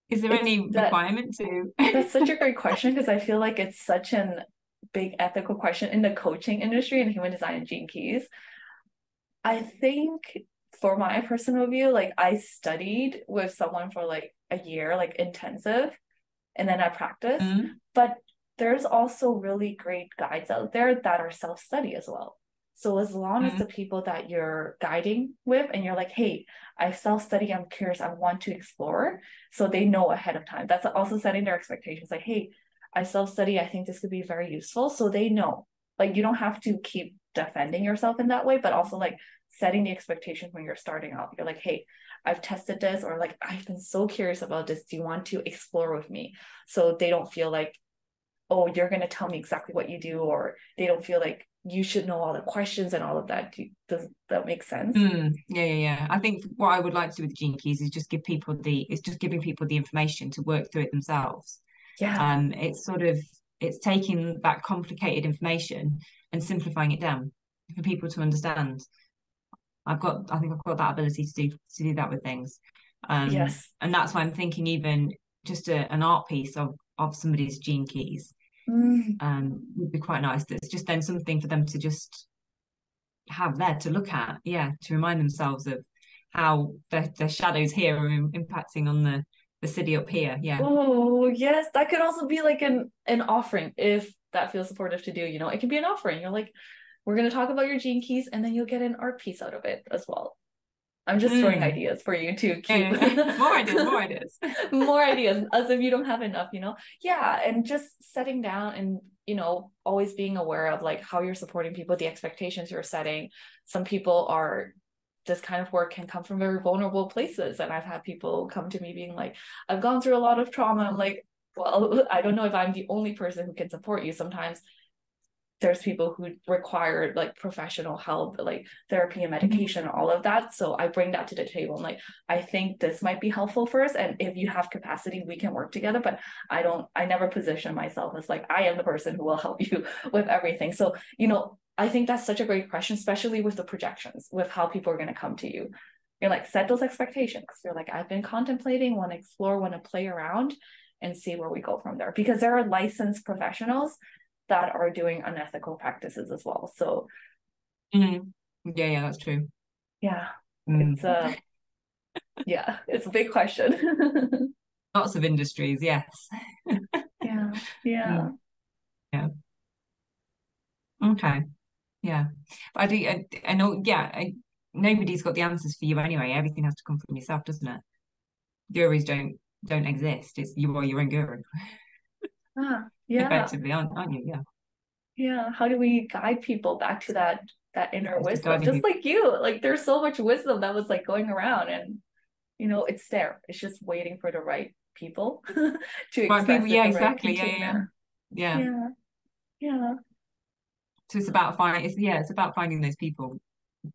is there it's any that, requirement to that's such a great question because i feel like it's such an big ethical question in the coaching industry and human design and gene keys I think for my personal view, like I studied with someone for like a year, like intensive, and then I practiced. Mm-hmm. But there's also really great guides out there that are self study as well. So as long mm-hmm. as the people that you're guiding with and you're like, hey, I self study, I'm curious, I want to explore, so they know ahead of time. That's also setting their expectations. Like, hey, I self study, I think this could be very useful, so they know. Like you don't have to keep defending yourself in that way, but also like setting the expectation when you're starting out. You're like, hey, I've tested this, or like, I've been so curious about this. Do you want to explore with me? So they don't feel like, oh, you're going to tell me exactly what you do, or they don't feel like you should know all the questions and all of that. Does that make sense? Mm, yeah, yeah, yeah. I think what I would like to do with the gene keys is just give people the it's just giving people the information to work through it themselves. Yeah. Um, it's sort of it's taking that complicated information and simplifying it down for people to understand. I've got I think I've got that ability to do to do that with things. Um, yes. And that's why I'm thinking even just a, an art piece of of somebody's gene keys Mm. um, would be quite nice. That's just then something for them to just have there to look at, yeah, to remind themselves of how their, their shadows here are impacting on the the siddhi up here. Yeah. Oh yes, that could also be like an an offering if that feels supportive to do. You know, it can be an offering. You're like, we're gonna talk about your gene keys, and then you'll get an art piece out of it as well. I'm just mm. throwing ideas for you to keep more ideas, more ideas, more ideas, as if you don't have enough, you know? Yeah, and just setting down and you know always being aware of like how you're supporting people, the expectations you're setting. Some people are this kind of work can come from very vulnerable places, and I've had people come to me being like, "I've gone through a lot of trauma." I'm like, well, I don't know if I'm the only person who can support you. Sometimes there's people who require like professional help like therapy and mm-hmm. medication all of that. So i bring that to the table. And like i think this might be helpful for us. And if you have capacity we can work together. But i don't i never position myself as like i am the person who will help you with everything. So you know i think that's such a great question especially with the projections with how people are going to come to you. You're like set those expectations. You're like i've been contemplating want to explore want to play around and see where we go from there because there are licensed professionals that are doing unethical practices as well. So mm. yeah, yeah, that's true. Yeah. Mm. It's a yeah, it's a big question. Lots of industries, yes. yeah, yeah. Yeah. Okay. Yeah. But I do I, I know yeah, I, nobody's got the answers for you anyway. Everything has to come from yourself, doesn't it? Gurus don't don't exist. It's you are your own guru. Ah, yeah. Effectively, aren't, aren't you? Yeah. Yeah. How do we guide people back to that that inner wisdom? Just like you. Like there's so much wisdom that was like going around and you know, it's there. It's just waiting for the right people to right, people, yeah, exactly. Yeah, yeah, yeah. Yeah. Yeah. So it's about finding it's yeah, it's about finding those people.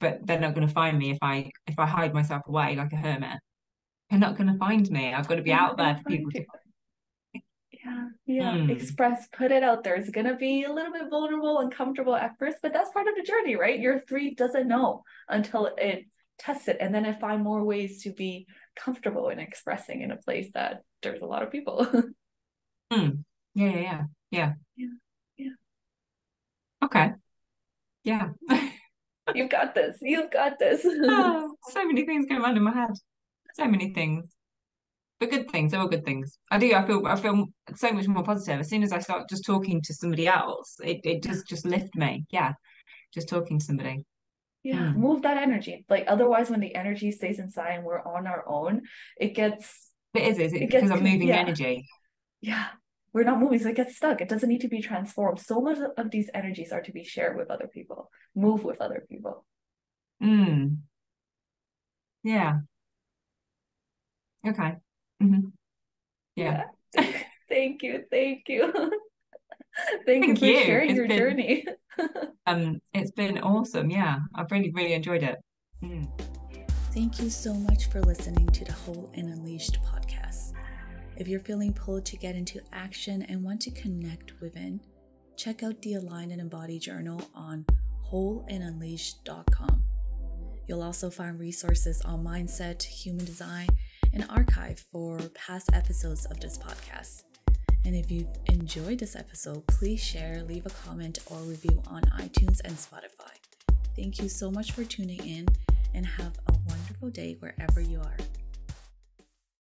But they're not gonna find me if I if I hide myself away like a hermit. They're not gonna find me. I've got to be out there for people to yeah, yeah. Mm. Express, put it out there. It's gonna be a little bit vulnerable and comfortable at first, but that's part of the journey, right? Your three doesn't know until it tests it, and then it find more ways to be comfortable in expressing in a place that there's a lot of people. mm. Yeah, yeah, yeah, yeah, yeah, yeah. Okay. Yeah. You've got this. You've got this. oh, so many things going on in my head. So many things but good things. They're all good things. I do. I feel. I feel so much more positive as soon as I start just talking to somebody else. It it does just lift me. Yeah, just talking to somebody. Yeah, mm. move that energy. Like otherwise, when the energy stays inside and we're on our own, it gets. It is. Is it, it because I'm moving yeah. energy? Yeah, we're not moving, so it gets stuck. It doesn't need to be transformed. So much of these energies are to be shared with other people. Move with other people. Hmm. Yeah. Okay. Mm-hmm. Yeah. yeah. thank you. Thank you. thank, thank, you for you. sharing it's your been, journey. um, it's been awesome. Yeah, I've really, really enjoyed it. Mm. Thank you so much for listening to the Whole and Unleashed podcast. If you're feeling pulled to get into action and want to connect within, check out the Align and Embody journal on wholeandunleashed.com. You'll also find resources on mindset, human design, an archive for past episodes of this podcast. And if you enjoyed this episode, please share, leave a comment, or review on iTunes and Spotify. Thank you so much for tuning in and have a wonderful day wherever you are.